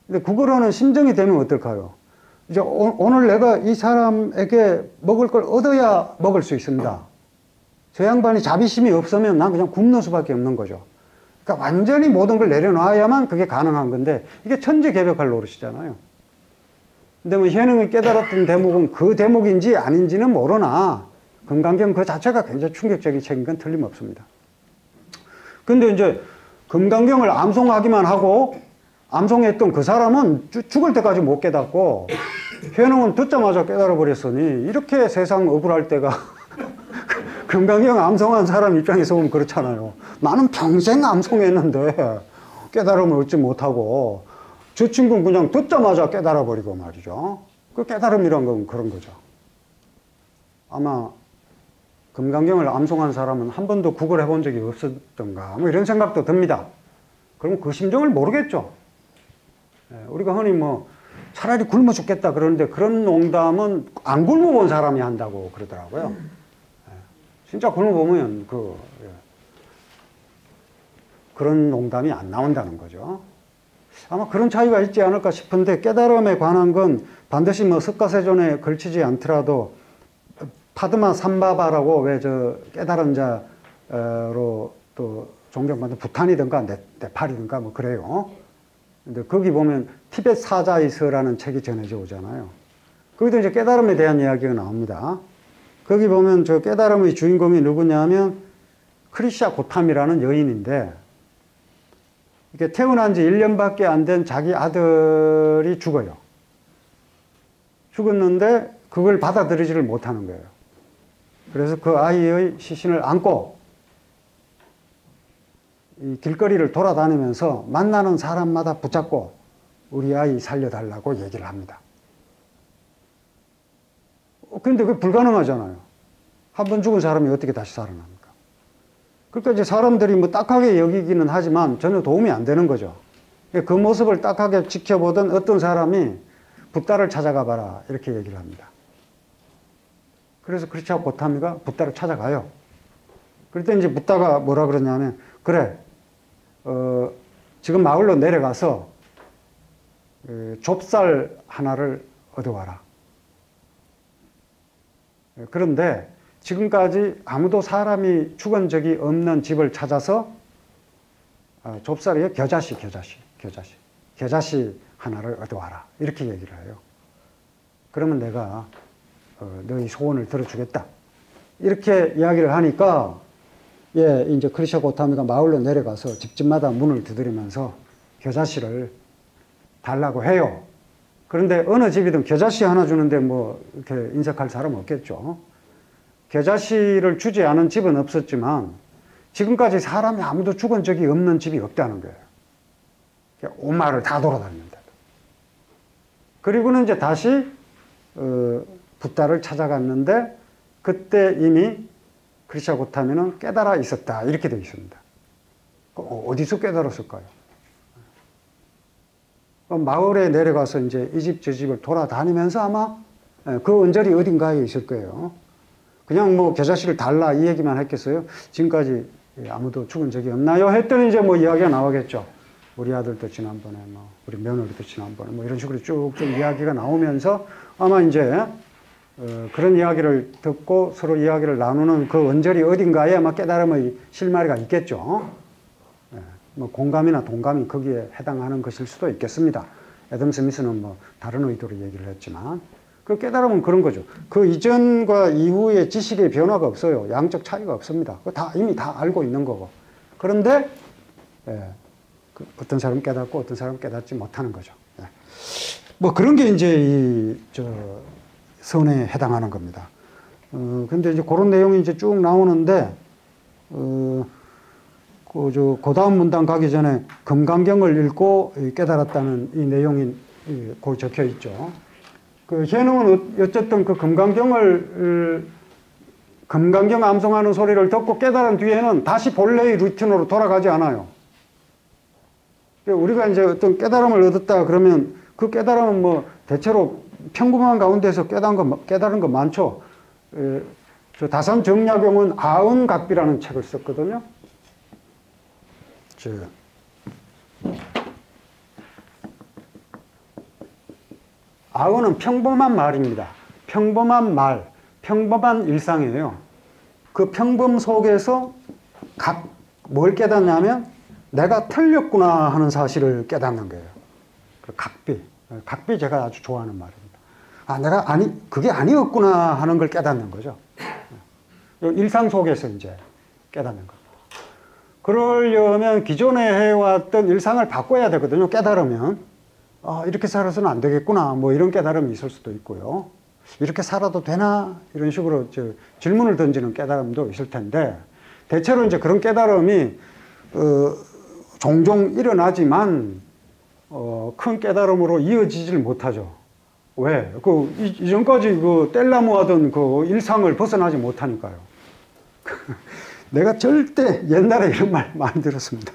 근데 구걸하는 심정이 되면 어떨까요? 이제 오, 늘 내가 이 사람에게 먹을 걸 얻어야 먹을 수 있습니다. 저 양반이 자비심이 없으면 난 그냥 굶는 수밖에 없는 거죠. 그러니까 완전히 모든 걸 내려놔야만 그게 가능한 건데 이게 천지개벽할 노릇이잖아요. 근데 뭐 현행을 깨달았던 대목은 그 대목인지 아닌지는 모르나 금강경 그 자체가 굉장히 충격적인 책인 건 틀림없습니다. 근데 이제 금강경을 암송하기만 하고 암송했던 그 사람은 죽을 때까지 못 깨닫고 현웅은 듣자마자 깨달아 버렸으니 이렇게 세상 억울할 때가 금강경 암송한 사람 입장에서 보면 그렇잖아요. 나는 평생 암송했는데 깨달음을 얻지 못하고 저 친구는 그냥 듣자마자 깨달아 버리고 말이죠. 그 깨달음이란 건 그런 거죠. 아마 금강경을 암송한 사람은 한 번도 구걸 해 본 적이 없었던가 뭐 이런 생각도 듭니다. 그럼 그 심정을 모르겠죠. 예, 우리가 흔히 뭐 차라리 굶어 죽겠다 그러는데 그런 농담은 안 굶어본 사람이 한다고 그러더라고요. 예, 진짜 굶어보면 그, 예, 그런 농담이 안 나온다는 거죠. 아마 그런 차이가 있지 않을까 싶은데 깨달음에 관한 건 반드시 뭐 석가세존에 걸치지 않더라도 파드마 삼바바라고 왜 저 깨달은 자로 또 존경받는 부탄이든가 네팔이든가 뭐 그래요. 근데 거기 보면 티벳 사자이서라는 책이 전해져 오잖아요. 거기도 이제 깨달음에 대한 이야기가 나옵니다. 거기 보면 저 깨달음의 주인공이 누구냐면 크리샤 고탐이라는 여인인데 이게 태어난 지 1년밖에 안 된 자기 아들이 죽어요. 죽었는데 그걸 받아들이지를 못하는 거예요. 그래서 그 아이의 시신을 안고 이 길거리를 돌아다니면서 만나는 사람마다 붙잡고 우리 아이 살려달라고 얘기를 합니다. 어, 근데 그게 불가능하잖아요. 한 번 죽은 사람이 어떻게 다시 살아납니까? 그러니까 이제 사람들이 뭐 딱하게 여기기는 하지만 전혀 도움이 안 되는 거죠. 그 모습을 딱하게 지켜보던 어떤 사람이 붓다를 찾아가 봐라. 이렇게 얘기를 합니다. 그래서 크리차 고타미가 붓다를 찾아가요. 그럴 이제 붓다가 뭐라 그러냐면, 그래, 어, 지금 마을로 내려가서 그 좁쌀 하나를 얻어와라. 그런데 지금까지 아무도 사람이 죽은 적이 없는 집을 찾아서 어, 좁쌀이에 겨자씨, 겨자씨, 겨자씨, 겨자씨 하나를 얻어와라. 이렇게 얘기를 해요. 그러면 내가 어, 너희 소원을 들어주겠다. 이렇게 이야기를 하니까 예, 이제 크리샤 고타미가 마을로 내려가서 집집마다 문을 두드리면서 겨자씨를 달라고 해요. 그런데 어느 집이든 겨자씨 하나 주는데 뭐 이렇게 인색할 사람 없겠죠. 겨자씨를 주지 않은 집은 없었지만 지금까지 사람이 아무도 죽은 적이 없는 집이 없다는 거예요. 온 마을을 다 돌아다닙니다. 그리고는 이제 다시 어, 붓다를 찾아갔는데 그때 이미 크리샤 고타미는 깨달아 있었다. 이렇게 되어 있습니다. 어, 어디서 깨달았을까요? 마을에 내려가서 이제 이 집 저 집을 돌아다니면서 아마 예, 그 언저리 어딘가에 있을 거예요. 그냥 뭐 겨자씨를 달라 이 얘기만 했겠어요? 지금까지 아무도 죽은 적이 없나요? 했더니 이제 뭐 이야기가 나오겠죠. 우리 아들도 지난번에 뭐 우리 며느리도 지난번에 뭐 이런 식으로 쭉쭉 이야기가 나오면서 아마 이제 어, 그런 이야기를 듣고 서로 이야기를 나누는 그 언저리 어딘가에 아마 깨달음의 실마리가 있겠죠. 예, 뭐 공감이나 동감이 거기에 해당하는 것일 수도 있겠습니다. 애덤 스미스는 뭐 다른 의도로 얘기를 했지만 그 깨달음은 그런 거죠. 그 이전과 이후의 지식의 변화가 없어요. 양적 차이가 없습니다. 다 이미 다 알고 있는 거고. 그런데 예, 그 어떤 사람은 깨닫고 어떤 사람은 깨닫지 못하는 거죠. 예. 뭐 그런 게 이제 이저 선에 해당하는 겁니다. 어, 근데 이제 그런 내용이 이제 쭉 나오는데, 어, 그, 저, 그 다음 문단 가기 전에 금강경을 읽고 깨달았다는 이 내용이 그 적혀 있죠. 그 현웅은 어쨌든 그 금강경을, 금강경 암송하는 소리를 듣고 깨달은 뒤에는 다시 본래의 루틴으로 돌아가지 않아요. 우리가 이제 어떤 깨달음을 얻었다 그러면 그 깨달음은 뭐 대체로 평범한 가운데서 깨달은 거, 깨달은 거 많죠. 에, 저 다산 정약용은 아은각비라는 책을 썼거든요. 저, 아은은 평범한 말입니다. 평범한 말, 평범한 일상이에요. 그 평범 속에서 각, 뭘 깨닫냐면 내가 틀렸구나 하는 사실을 깨닫는 거예요. 그 각비. 각비 제가 아주 좋아하는 말입니다. 아, 내가 아니, 그게 아니었구나 하는 걸 깨닫는 거죠. 일상 속에서 이제 깨닫는 거. 그러려면 기존에 해왔던 일상을 바꿔야 되거든요. 깨달으면. 아, 이렇게 살아서는 안 되겠구나. 뭐 이런 깨달음이 있을 수도 있고요. 이렇게 살아도 되나? 이런 식으로 질문을 던지는 깨달음도 있을 텐데, 대체로 이제 그런 깨달음이, 어, 종종 일어나지만, 어, 큰 깨달음으로 이어지질 못하죠. 왜? 그, 이, 전까지 그 뗄나무 하던 그 일상을 벗어나지 못하니까요. 내가 절대 옛날에 이런 말 많이 들었습니다.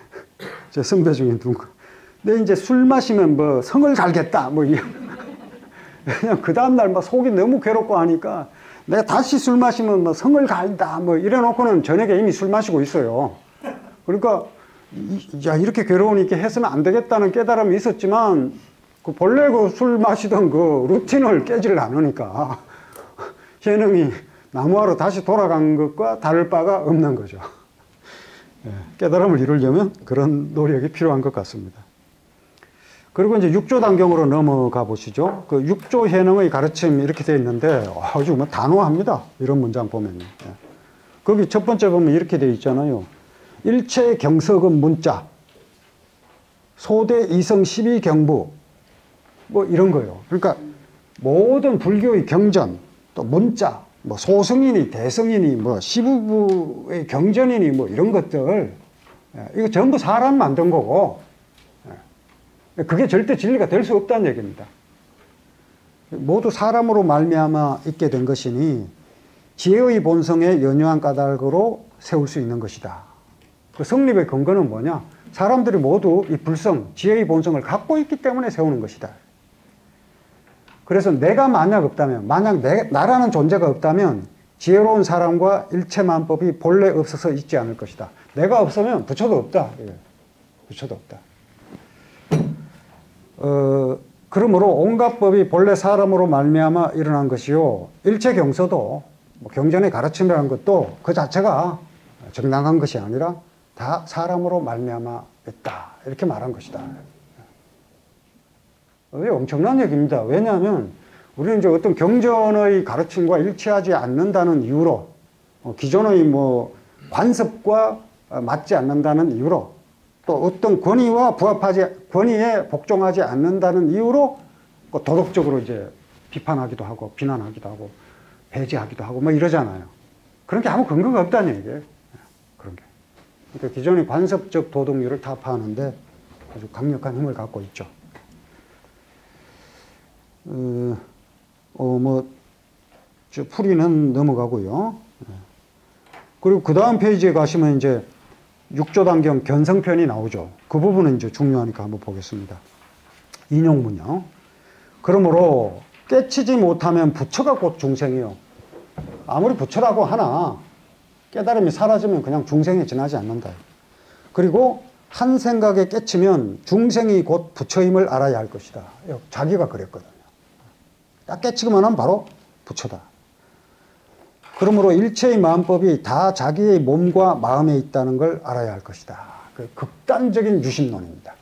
제 선배 중에 누군가. 내 이제 술 마시면 뭐 성을 갈겠다. 뭐 이런. 그냥 그 다음날 막 속이 너무 괴롭고 하니까 내가 다시 술 마시면 뭐 성을 갈다. 뭐 이래 놓고는 저녁에 이미 술 마시고 있어요. 그러니까 야, 이렇게 괴로우니까 했으면 안 되겠다는 깨달음이 있었지만 그 본래 그 술 마시던 그 루틴을 깨지를 않으니까 현능이 나무하러 다시 돌아간 것과 다를 바가 없는 거죠. 예, 깨달음을 이루려면 그런 노력이 필요한 것 같습니다. 그리고 이제 6조 단경으로 넘어가 보시죠. 그 6조 현능의 가르침 이렇게 되어 있는데 아주 뭐 단호합니다. 이런 문장 보면요. 예. 거기 첫 번째 보면 이렇게 되어 있잖아요. 일체 경석은 문자, 소대 이성 12 경부, 뭐 이런 거요. 그러니까 모든 불교의 경전, 또 문자, 뭐 소승이니 대승이니 뭐 시부부의 경전이니 뭐 이런 것들 예, 이거 전부 사람 만든 거고 예, 그게 절대 진리가 될 수 없다는 얘기입니다. 모두 사람으로 말미암아 있게 된 것이니 지혜의 본성에 연유한 까닭으로 세울 수 있는 것이다. 그 성립의 근거는 뭐냐? 사람들이 모두 이 불성, 지혜의 본성을 갖고 있기 때문에 세우는 것이다. 그래서 내가 만약 없다면, 만약 내, 나라는 존재가 없다면 지혜로운 사람과 일체만법이 본래 없어서 있지 않을 것이다. 내가 없으면 부처도 없다. 예. 부처도 없다. 어, 그러므로 온갖 법이 본래 사람으로 말미암아 일어난 것이요. 일체 경서도 뭐 경전의 가르침이라는 것도 그 자체가 정당한 것이 아니라 다 사람으로 말미암아 있다. 이렇게 말한 것이다. 엄청난 얘기입니다. 왜냐하면 우리는 이제 어떤 경전의 가르침과 일치하지 않는다는 이유로 어, 기존의 뭐 관습과 어, 맞지 않는다는 이유로 또 어떤 권위와 부합하지 권위에 복종하지 않는다는 이유로 그 도덕적으로 이제 비판하기도 하고 비난하기도 하고 배제하기도 하고 뭐 이러잖아요. 그런 게 아무 근거가 없다는 얘기예요. 그런 게. 그러니까 기존의 관습적 도덕률을 타파하는데 아주 강력한 힘을 갖고 있죠. 어, 어, 뭐, 저 풀이는 넘어가고요. 예. 그리고 그 다음 페이지에 가시면 이제 6조 단경 견성편이 나오죠. 그 부분은 이제 중요하니까 한번 보겠습니다. 인용문요. 그러므로 깨치지 못하면 부처가 곧 중생이요. 아무리 부처라고 하나 깨달음이 사라지면 그냥 중생에 지나지 않는다. 그리고 한 생각에 깨치면 중생이 곧 부처임을 알아야 할 것이다. 자기가 그랬거든요. 딱 깨치기만 하면 바로 부처다. 그러므로 일체의 마음법이 다 자기의 몸과 마음에 있다는 걸 알아야 할 것이다. 그 극단적인 유심론입니다.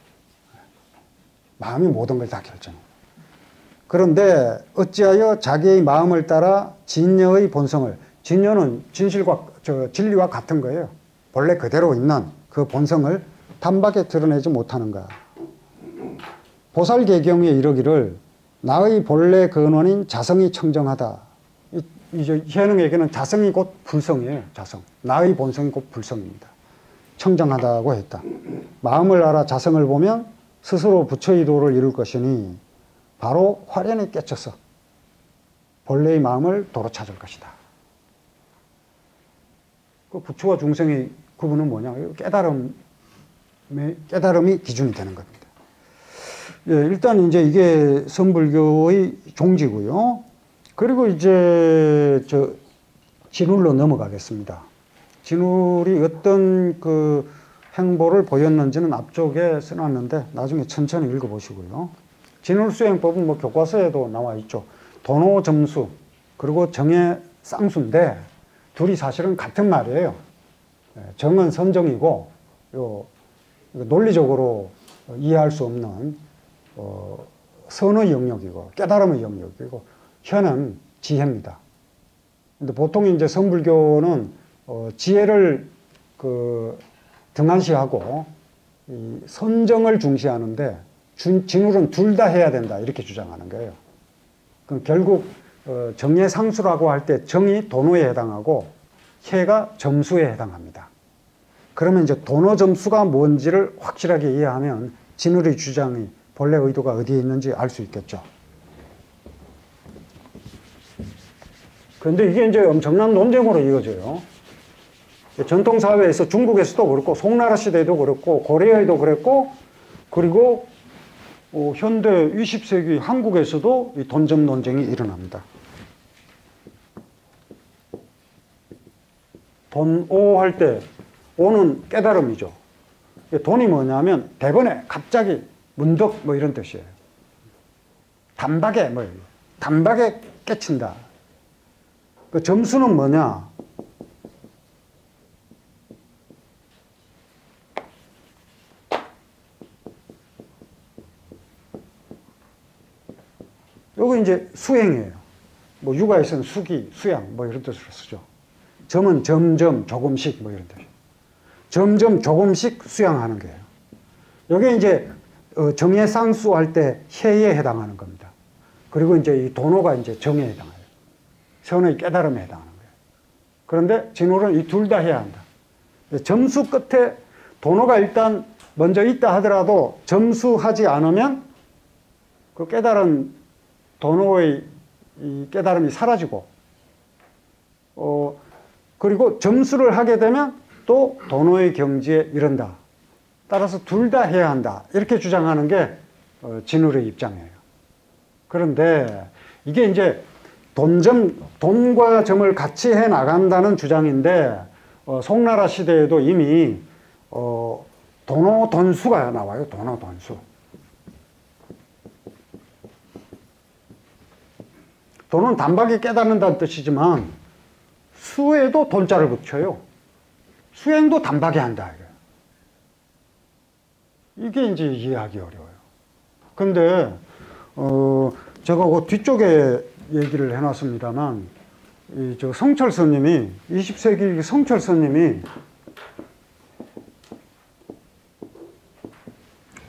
마음이 모든 걸 다 결정합니다. 그런데 어찌하여 자기의 마음을 따라 진여의 본성을 진여는 진실과 저 진리와 같은 거예요. 본래 그대로 있는 그 본성을 단박에 드러내지 못하는가. 보살계경에 이르기를 나의 본래 근원인 자성이 청정하다. 이제 현흥에게는 자성이 곧 불성이에요. 자성. 나의 본성이 곧 불성입니다. 청정하다고 했다. 마음을 알아 자성을 보면 스스로 부처의 도를 이룰 것이니 바로 화련에 깨쳐서 본래의 마음을 도로 찾을 것이다. 그 부처와 중생의 구분은 뭐냐? 깨달음, 깨달음이 기준이 되는 겁니다. 예, 일단 이제 이게 선불교의 종지고요. 그리고 이제 저 진울로 넘어가겠습니다. 진울이 어떤 그 행보를 보였는지는 앞쪽에 써놨는데 나중에 천천히 읽어보시고요. 진울 수행법은 뭐 교과서에도 나와 있죠. 도노 점수 그리고 정의 쌍수인데 둘이 사실은 같은 말이에요. 예, 정은 선정이고 요 논리적으로 이해할 수 없는 어, 선의 영역이고 깨달음의 영역이고 현은 지혜입니다. 근데 보통 이제 성불교는 어, 지혜를 그 등한시하고 이 선정을 중시하는데 진울은 둘 다 해야 된다 이렇게 주장하는 거예요. 그럼 결국 어, 정예상수라고 할 때 정이 도노에 해당하고 해가 점수에 해당합니다. 그러면 이제 도노 점수가 뭔지를 확실하게 이해하면 진울의 주장이 본래 의도가 어디에 있는지 알 수 있겠죠. 그런데 이게 이제 엄청난 논쟁으로 이어져요. 전통사회에서 중국에서도 그렇고 송나라 시대에도 그렇고 고려에도 그랬고 그리고 어, 현대 20세기 한국에서도 이 돈점 논쟁이 일어납니다. 돈오 할 때 오는 깨달음이죠. 돈이 뭐냐면 대번에 갑자기 문득 뭐 이런 뜻이에요. 단박에 뭐 단박에 깨친다. 그 점수는 뭐냐? 요거 이제 수행이에요. 뭐 육아에서는 수기, 수양 뭐 이런 뜻으로 쓰죠. 점은 점점 조금씩 뭐 이런 뜻. 점점 조금씩 수양하는 거예요. 요게 이제 어, 정의 상수 할 때 해에 해당하는 겁니다. 그리고 이제 이 도노가 이제 정에 해당해요. 선의 깨달음에 해당하는 거예요. 그런데 진호는 이 둘 다 해야 한다. 점수 끝에 도노가 일단 먼저 있다 하더라도 점수하지 않으면 그 깨달은 도노의 이 깨달음이 사라지고, 어, 그리고 점수를 하게 되면 또 도노의 경지에 이른다. 따라서 둘 다 해야 한다. 이렇게 주장하는 게 어, 진울의 입장이에요. 그런데 이게 이제 돈점, 돈과 점을 같이 해 나간다는 주장인데, 어, 송나라 시대에도 이미, 어, 도노 돈수가 나와요. 도노 돈수. 돈은 단박에 깨닫는다는 뜻이지만 수에도 돈자를 붙여요. 수행도 단박에 한다. 이게 이제 이해하기 어려워요. 근데 어 제가 그 뒤쪽에 얘기를 해놨습니다만 이 저 성철 스님이 20세기 성철 스님이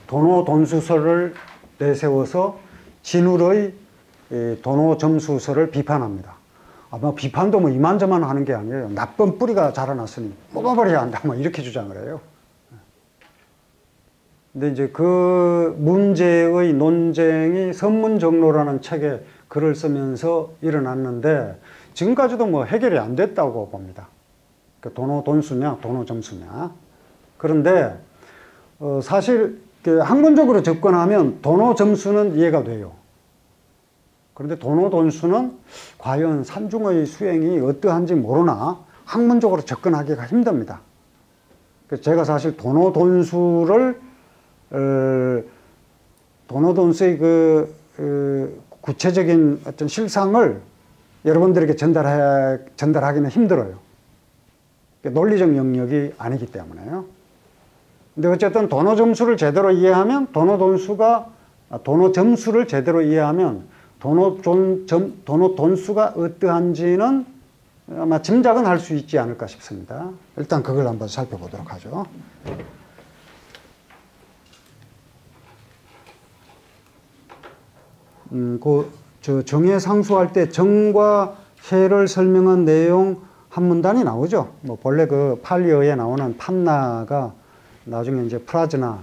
도노 돈수설을 내세워서 진울의 도노 점수설을 비판합니다. 아마 비판도 뭐 이만저만 하는 게 아니에요. 나쁜 뿌리가 자라났으니 뽑아버려야 한다. 뭐 이렇게 주장을 해요. 근데 이제 그 문제의 논쟁이 선문정로라는 책에 글을 쓰면서 일어났는데 지금까지도 뭐 해결이 안 됐다고 봅니다. 그 도노 돈수냐, 도노 점수냐. 그런데 어 사실 그 학문적으로 접근하면 도노 점수는 이해가 돼요. 그런데 도노 돈수는 과연 산중의 수행이 어떠한지 모르나 학문적으로 접근하기가 힘듭니다. 제가 사실 도노 돈수를 어, 도노돈수의 그 어, 구체적인 어떤 실상을 여러분들에게 전달해, 전달하기는 힘들어요. 논리적 영역이 아니기 때문에요. 근데 어쨌든 도노 점수를 제대로 이해하면 도노 돈수가 아, 도노 점수를 제대로 이해하면 도노 점, 도노 돈수가 어떠한지는 아마 짐작은 할 수 있지 않을까 싶습니다. 일단 그걸 한번 살펴보도록 하죠. 음, 그, 저 정의 상수할 때 정과 해를 설명한 내용 한 문단이 나오죠. 뭐 본래 그 팔리어에 나오는 판나가 나중에 이제 프라즈나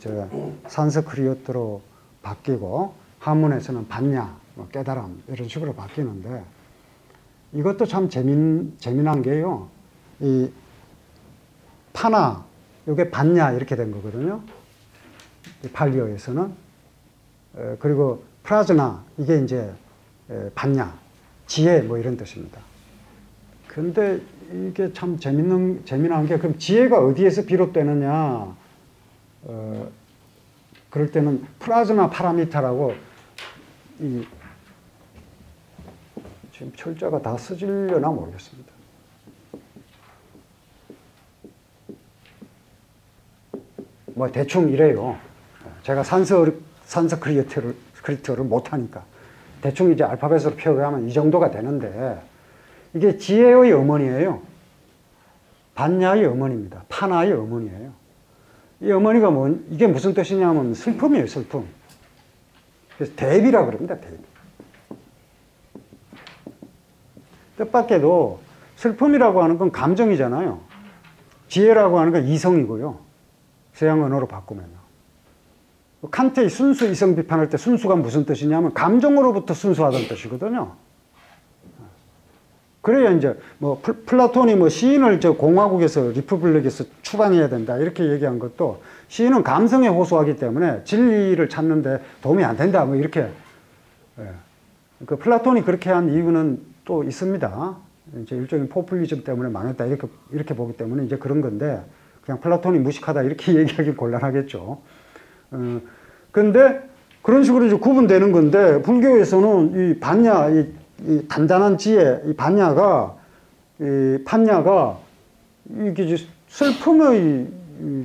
저 산스크리트로 바뀌고 한문에서는 반야, 뭐 깨달음 이런 식으로 바뀌는데 이것도 참 재민 재미난 게요. 이 파나 이게 반야 이렇게 된 거거든요. 팔리어에서는 그리고 프라즈나 이게 이제 반야 지혜 뭐 이런 뜻입니다. 근데 이게 참 재밌는 재미난 게 그럼 지혜가 어디에서 비롯되느냐? 어, 그럴 때는 플라즈마 파라미터라고 이 지금 철자가 다 써질려나 모르겠습니다. 뭐 대충 이래요. 제가 산서 산서크리트를 크리트를 못하니까 대충 이제 알파벳으로 표기하면 이 정도가 되는데 이게 지혜의 어머니예요. 반야의 어머니입니다. 파나의 어머니예요. 이 어머니가 뭔, 이게 무슨 뜻이냐면 슬픔이에요, 슬픔. 그래서 대비라 그럽니다, 대비. 뜻밖에도 슬픔이라고 하는 건 감정이잖아요. 지혜라고 하는 건 이성이고요. 서양 언어로 바꾸면요. 칸트의 순수 이성 비판할 때 순수가 무슨 뜻이냐면 감정으로부터 순수하다는 뜻이거든요. 그래야 이제 뭐 플라톤이 뭐 시인을 저 공화국에서 Republic에서 추방해야 된다 이렇게 얘기한 것도 시인은 감성에 호소하기 때문에 진리를 찾는데 도움이 안 된다 뭐 이렇게 예. 그 플라톤이 그렇게 한 이유는 또 있습니다. 이제 일종의 포퓰리즘 때문에 망했다 이렇게 이렇게 보기 때문에 이제 그런 건데 그냥 플라톤이 무식하다 이렇게 얘기하기 곤란하겠죠. 어, 근데 그런 식으로 이제 구분되는 건데 불교에서는 이 반야 이, 이 단단한 지혜 이 반야가 이 판야가 이게 이제 슬픔의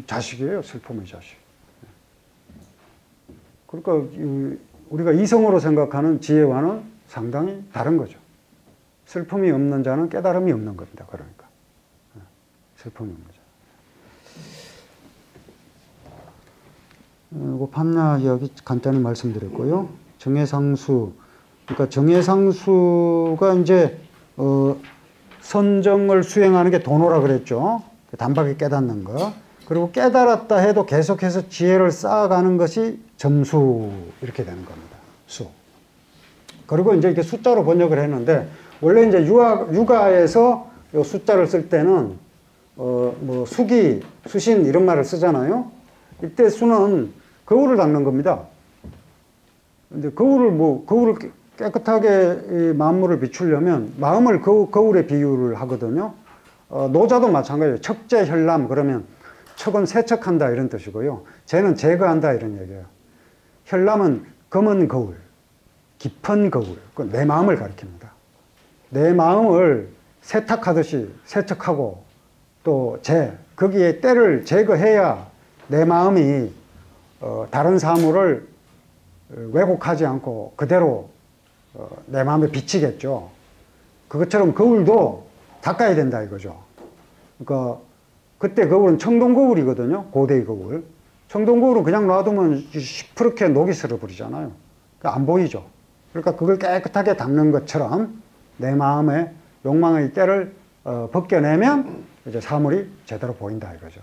자식이에요. 슬픔의 자식. 그러니까 우리가 이성으로 생각하는 지혜와는 상당히 다른 거죠. 슬픔이 없는 자는 깨달음이 없는 겁니다. 그러니까 슬픔이 없는 자. 이거 판나 이야기 간단히 말씀드렸고요. 정해상수, 그러니까 정해상수가 이제 어, 선정을 수행하는 게 도노라 그랬죠. 단박에 깨닫는 거. 그리고 깨달았다 해도 계속해서 지혜를 쌓아가는 것이 점수 이렇게 되는 겁니다. 수. 그리고 이제 이렇게 숫자로 번역을 했는데 원래 이제 유아, 육아에서 요 숫자를 쓸 때는 어, 뭐 수기, 수신 이런 말을 쓰잖아요. 이때 수는 거울을 닦는 겁니다. 근데 거울을 뭐, 거울을 깨끗하게 만물을 비추려면 마음을 거울, 거울에 비유를 하거든요. 어, 노자도 마찬가지예요. 척제 혈람 그러면 척은 세척한다 이런 뜻이고요. 재는 제거한다 이런 얘기예요. 혈람은 검은 거울, 깊은 거울, 내 마음을 가리킵니다. 내 마음을 세탁하듯이 세척하고 또 재, 거기에 때를 제거해야 내 마음이 어, 다른 사물을 왜곡하지 않고 그대로 어, 내 마음에 비치겠죠. 그것처럼 거울도 닦아야 된다 이거죠. 그러니까 그때 거울은 청동 거울이거든요. 고대의 거울. 청동 거울은 그냥 놔두면 시퍼렇게 녹이 슬어버리잖아요. 그러니까 안 보이죠. 그러니까 그걸 깨끗하게 닦는 것처럼 내 마음의 욕망의 때를 어, 벗겨내면 이제 사물이 제대로 보인다 이거죠.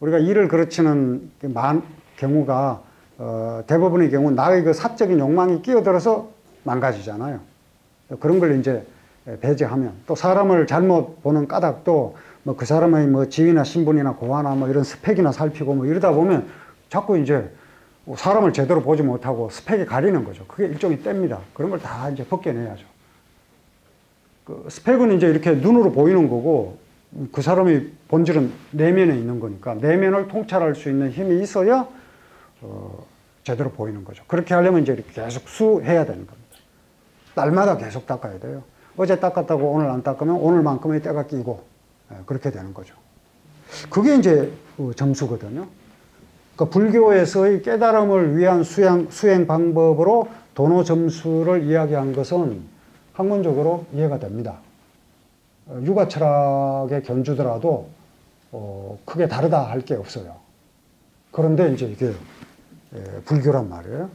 우리가 일을 그르치는 만, 경우가 어, 대부분의 경우 나의 그 사적인 욕망이 끼어들어서 망가지잖아요. 그런 걸 이제 배제하면 또 사람을 잘못 보는 까닭도 뭐 그 사람의 뭐 지위나 신분이나 고하나 뭐 이런 스펙이나 살피고 뭐 이러다 보면 자꾸 이제 사람을 제대로 보지 못하고 스펙이 가리는 거죠. 그게 일종의 때입니다. 그런 걸 다 이제 벗겨내야죠. 그 스펙은 이제 이렇게 눈으로 보이는 거고 그 사람의 본질은 내면에 있는 거니까 내면을 통찰할 수 있는 힘이 있어야 어, 제대로 보이는 거죠. 그렇게 하려면 이제 이렇게 계속 수해야 되는 겁니다. 날마다 계속 닦아야 돼요. 어제 닦았다고 오늘 안 닦으면 오늘만큼의 때가 끼고 예, 그렇게 되는 거죠. 그게 이제 그 점수거든요. 그러니까 불교에서의 깨달음을 위한 수행, 수행 방법으로 도노 점수를 이야기한 것은 학문적으로 이해가 됩니다. 어, 육아 철학에 견주더라도 어, 크게 다르다 할 게 없어요. 그런데 이제 이게 예, 불교란 말이에요.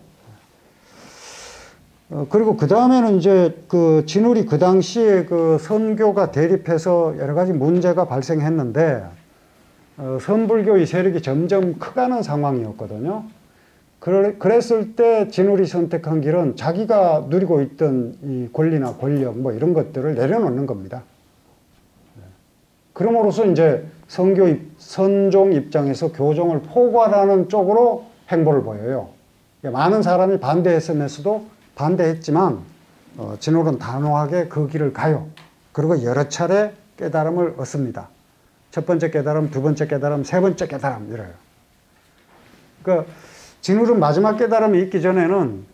어, 그리고 그 다음에는 이제 그 진울이 그 당시에 그 선교가 대립해서 여러 가지 문제가 발생했는데 어, 선불교의 세력이 점점 커가는 상황이었거든요. 그랬을 때 진울이 선택한 길은 자기가 누리고 있던 이 권리나 권력 뭐 이런 것들을 내려놓는 겁니다. 네. 그럼으로써 이제 선교 선종 입장에서 교종을 포괄하는 쪽으로 행보를 보여요. 많은 사람이 반대했음에서도 반대했지만 어, 진울은 단호하게 그 길을 가요. 그리고 여러 차례 깨달음을 얻습니다. 첫 번째 깨달음, 두 번째 깨달음, 세 번째 깨달음 이래요. 그 진울은 마지막 깨달음이 있기 전에는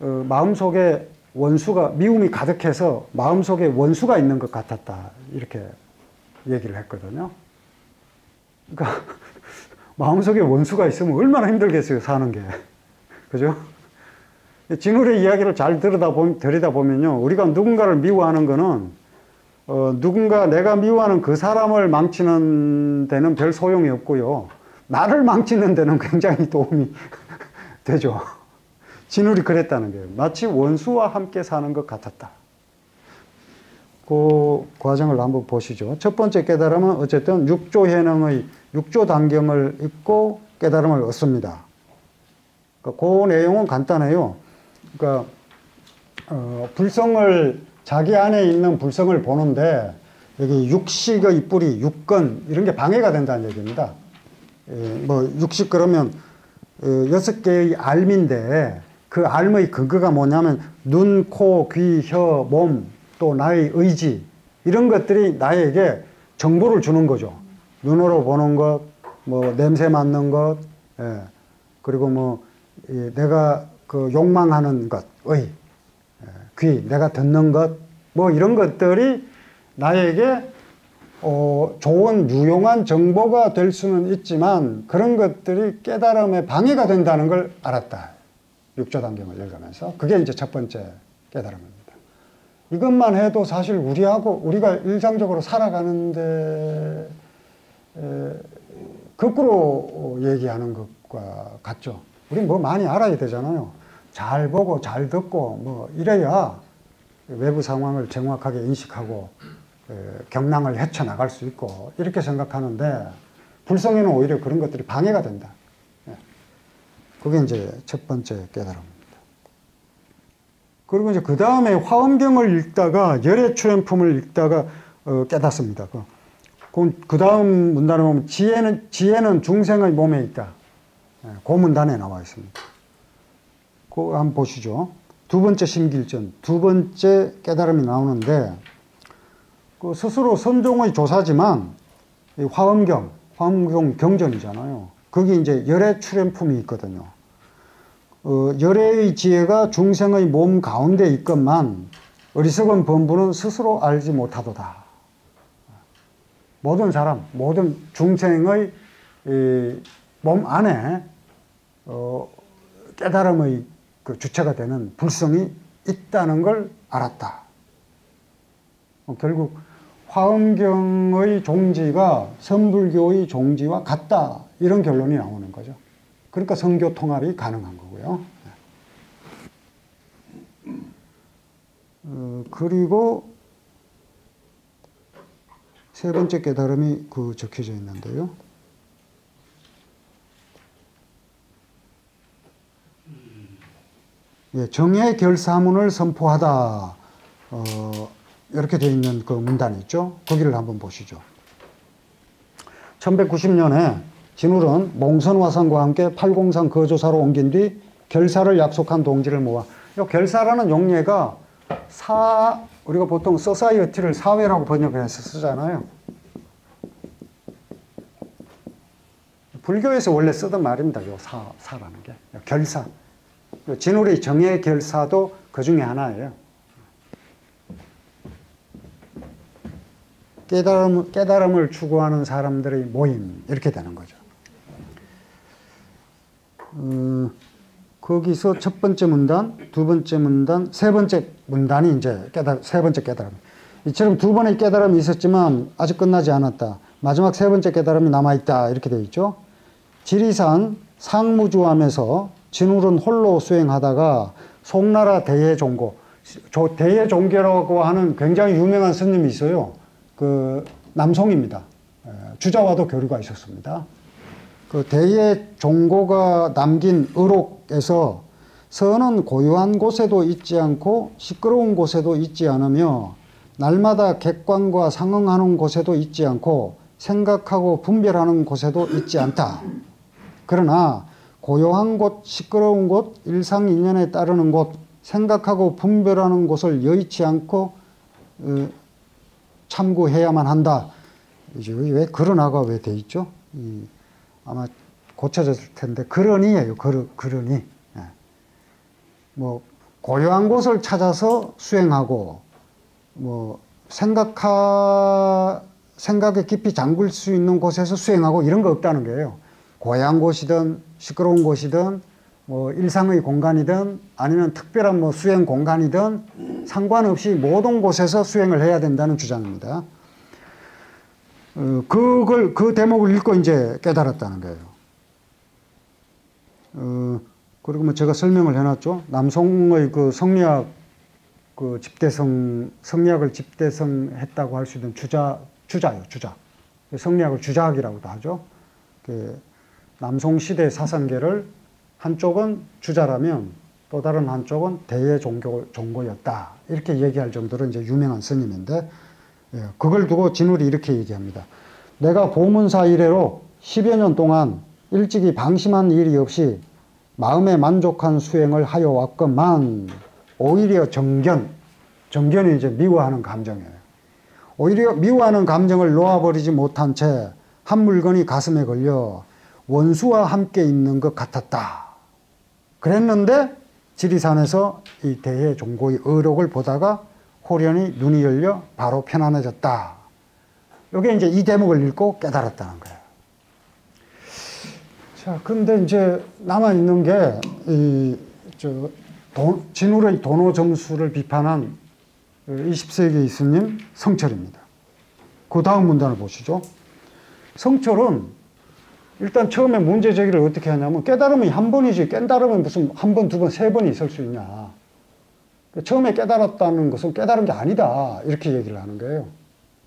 어, 마음속에 원수가 미움이 가득해서 마음속에 원수가 있는 것 같았다 이렇게 얘기를 했거든요. 그러니까 마음속에 원수가 있으면 얼마나 힘들겠어요 사는 게 그죠? 진울의 이야기를 잘 들여다 보면, 들여다 보면요 우리가 누군가를 미워하는 거는 어, 누군가 내가 미워하는 그 사람을 망치는 데는 별 소용이 없고요. 나를 망치는 데는 굉장히 도움이 되죠. 진울이 그랬다는 거예요. 마치 원수와 함께 사는 것 같았다. 그 과정을 한번 보시죠. 첫 번째 깨달음은 어쨌든 육조 해능의 육조 단경을 읽고 깨달음을 얻습니다. 그러니까 그 내용은 간단해요. 그러니까 어, 불성을 자기 안에 있는 불성을 보는데 여기 육식의 뿌리, 육건 이런 게 방해가 된다는 얘기입니다. 예, 뭐 육식 그러면 어, 여섯 개의 알인데 그 알의 근거가 뭐냐면 눈, 코, 귀, 혀, 몸, 또 나의 의지 이런 것들이 나에게 정보를 주는 거죠. 눈으로 보는 것, 뭐 냄새 맡는 것, 예. 그리고 뭐 내가 그 욕망하는 것, 의, 귀, 내가 듣는 것, 뭐 이런 것들이 나에게 어, 좋은 유용한 정보가 될 수는 있지만 그런 것들이 깨달음에 방해가 된다는 걸 알았다. 육조 단경을 읽으면서 그게 이제 첫 번째 깨달음입니다. 이것만 해도 사실 우리하고 우리가 일상적으로 살아가는데 에, 거꾸로 얘기하는 것과 같죠. 우리 뭐 많이 알아야 되잖아요. 잘 보고 잘 듣고 뭐 이래야 외부 상황을 정확하게 인식하고 경랑을 헤쳐나갈 수 있고 이렇게 생각하는데 불성에는 오히려 그런 것들이 방해가 된다. 예. 그게 이제 첫 번째 깨달음입니다. 그리고 이제 그 다음에 화엄경을 읽다가 열애 출현품을 읽다가 어, 깨닫습니다. 그, 그 다음 문단에 보면 지혜는, 지혜는 중생의 몸에 있다. 예, 그 문단에 나와 있습니다. 그 한번 보시죠. 두 번째 심길전, 두 번째 깨달음이 나오는데 그 스스로 선종의 조사지만 화엄경, 화엄경 경전이잖아요. 거기 이제 열의 출현품이 있거든요. 어, 열의 지혜가 중생의 몸 가운데 있건만 어리석은 범부는 스스로 알지 못하도다. 모든 사람, 모든 중생의 몸 안에 어, 깨달음의 그 주체가 되는 불성이 있다는 걸 알았다. 어, 결국 화엄경의 종지가 선불교의 종지와 같다 이런 결론이 나오는 거죠. 그러니까 성교 통합이 가능한 거고요. 어, 그리고 세 번째 깨달음이 그 적혀져 있는데요. 예, 정의 결사문을 선포하다. 어, 이렇게 되어 있는 그 문단이 있죠. 거기를 한번 보시죠. 1190년에 진울은 몽선화상과 함께 팔공산 거조사로 옮긴 뒤 결사를 약속한 동지를 모아. 이 결사라는 용례가 사 우리가 보통 society를 사회라고 번역해서 쓰잖아요. 불교에서 원래 쓰던 말입니다. 요 사, 사라는 게. 결사. 지눌의 정혜 결사도 그 중에 하나예요. 깨달음, 깨달음을 추구하는 사람들의 모임, 이렇게 되는 거죠. 음, 거기서 첫 번째 문단, 두 번째 문단, 세 번째 문단이 이제 깨달, 세 번째 깨달음. 이처럼 두 번의 깨달음이 있었지만 아직 끝나지 않았다. 마지막 세 번째 깨달음이 남아있다. 이렇게 되어 있죠. 지리산 상무주함에서 진울은 홀로 수행하다가 송나라 대예종고, 대예종교라고 하는 굉장히 유명한 스님이 있어요. 그 남송입니다. 주자와도 교류가 있었습니다. 그 대예 종고가 남긴 의록에서 선은 고요한 곳에도 있지 않고 시끄러운 곳에도 있지 않으며 날마다 객관과 상응하는 곳에도 있지 않고 생각하고 분별하는 곳에도 있지 않다. 그러나 고요한 곳, 시끄러운 곳, 일상인연에 따르는 곳, 생각하고 분별하는 곳을 여의치 않고 어, 참고해야만 한다. 이제 왜 그러나가 왜 돼 있죠? 이, 아마 고쳐졌을 텐데 그러니예요. 그러, 그러니. 예. 뭐 고요한 곳을 찾아서 수행하고 뭐 생각하 생각에 깊이 잠글 수 있는 곳에서 수행하고 이런 거 없다는 거예요. 고요한 곳이든 시끄러운 곳이든 뭐 일상의 공간이든 아니면 특별한 뭐 수행 공간이든 상관없이 모든 곳에서 수행을 해야 된다는 주장입니다. 어, 그걸 그 대목을 읽고 이제 깨달았다는 거예요. 어, 그리고 뭐 제가 설명을 해놨죠. 남송의 그 성리학 그 집대성 성리학을 집대성했다고 할 수 있는 주자 주자요 주자 성리학을 주자학이라고도 하죠. 그 남송 시대 사상계를 한쪽은 주자라면 또 다른 한쪽은 대예 종교 종고였다 이렇게 얘기할 정도로 이제 유명한 스님인데 예, 그걸 두고 진울이 이렇게 얘기합니다. 내가 보문사 이래로 10여 년 동안 일찍이 방심한 일이 없이 마음에 만족한 수행을 하여 왔건만 오히려 정견, 정견이 이제 미워하는 감정이에요. 오히려 미워하는 감정을 놓아버리지 못한 채 한 물건이 가슴에 걸려 원수와 함께 있는 것 같았다. 그랬는데 지리산에서 이 대해 종고의 의록을 보다가 호련히 눈이 열려 바로 편안해졌다. 이게 이제 이 대목을 읽고 깨달았다는 거예요. 자, 근데 이제 남아있는 게, 이, 저, 도, 진울의 도노 점수를 비판한 20세기 스님 성철입니다. 그 다음 문단을 보시죠. 성철은 일단 처음에 문제 제기를 어떻게 하냐면 깨달음이 한 번이지 깨달으면 무슨 한 번, 두 번, 세 번이 있을 수 있냐. 처음에 깨달았다는 것은 깨달은 게 아니다. 이렇게 얘기를 하는 거예요.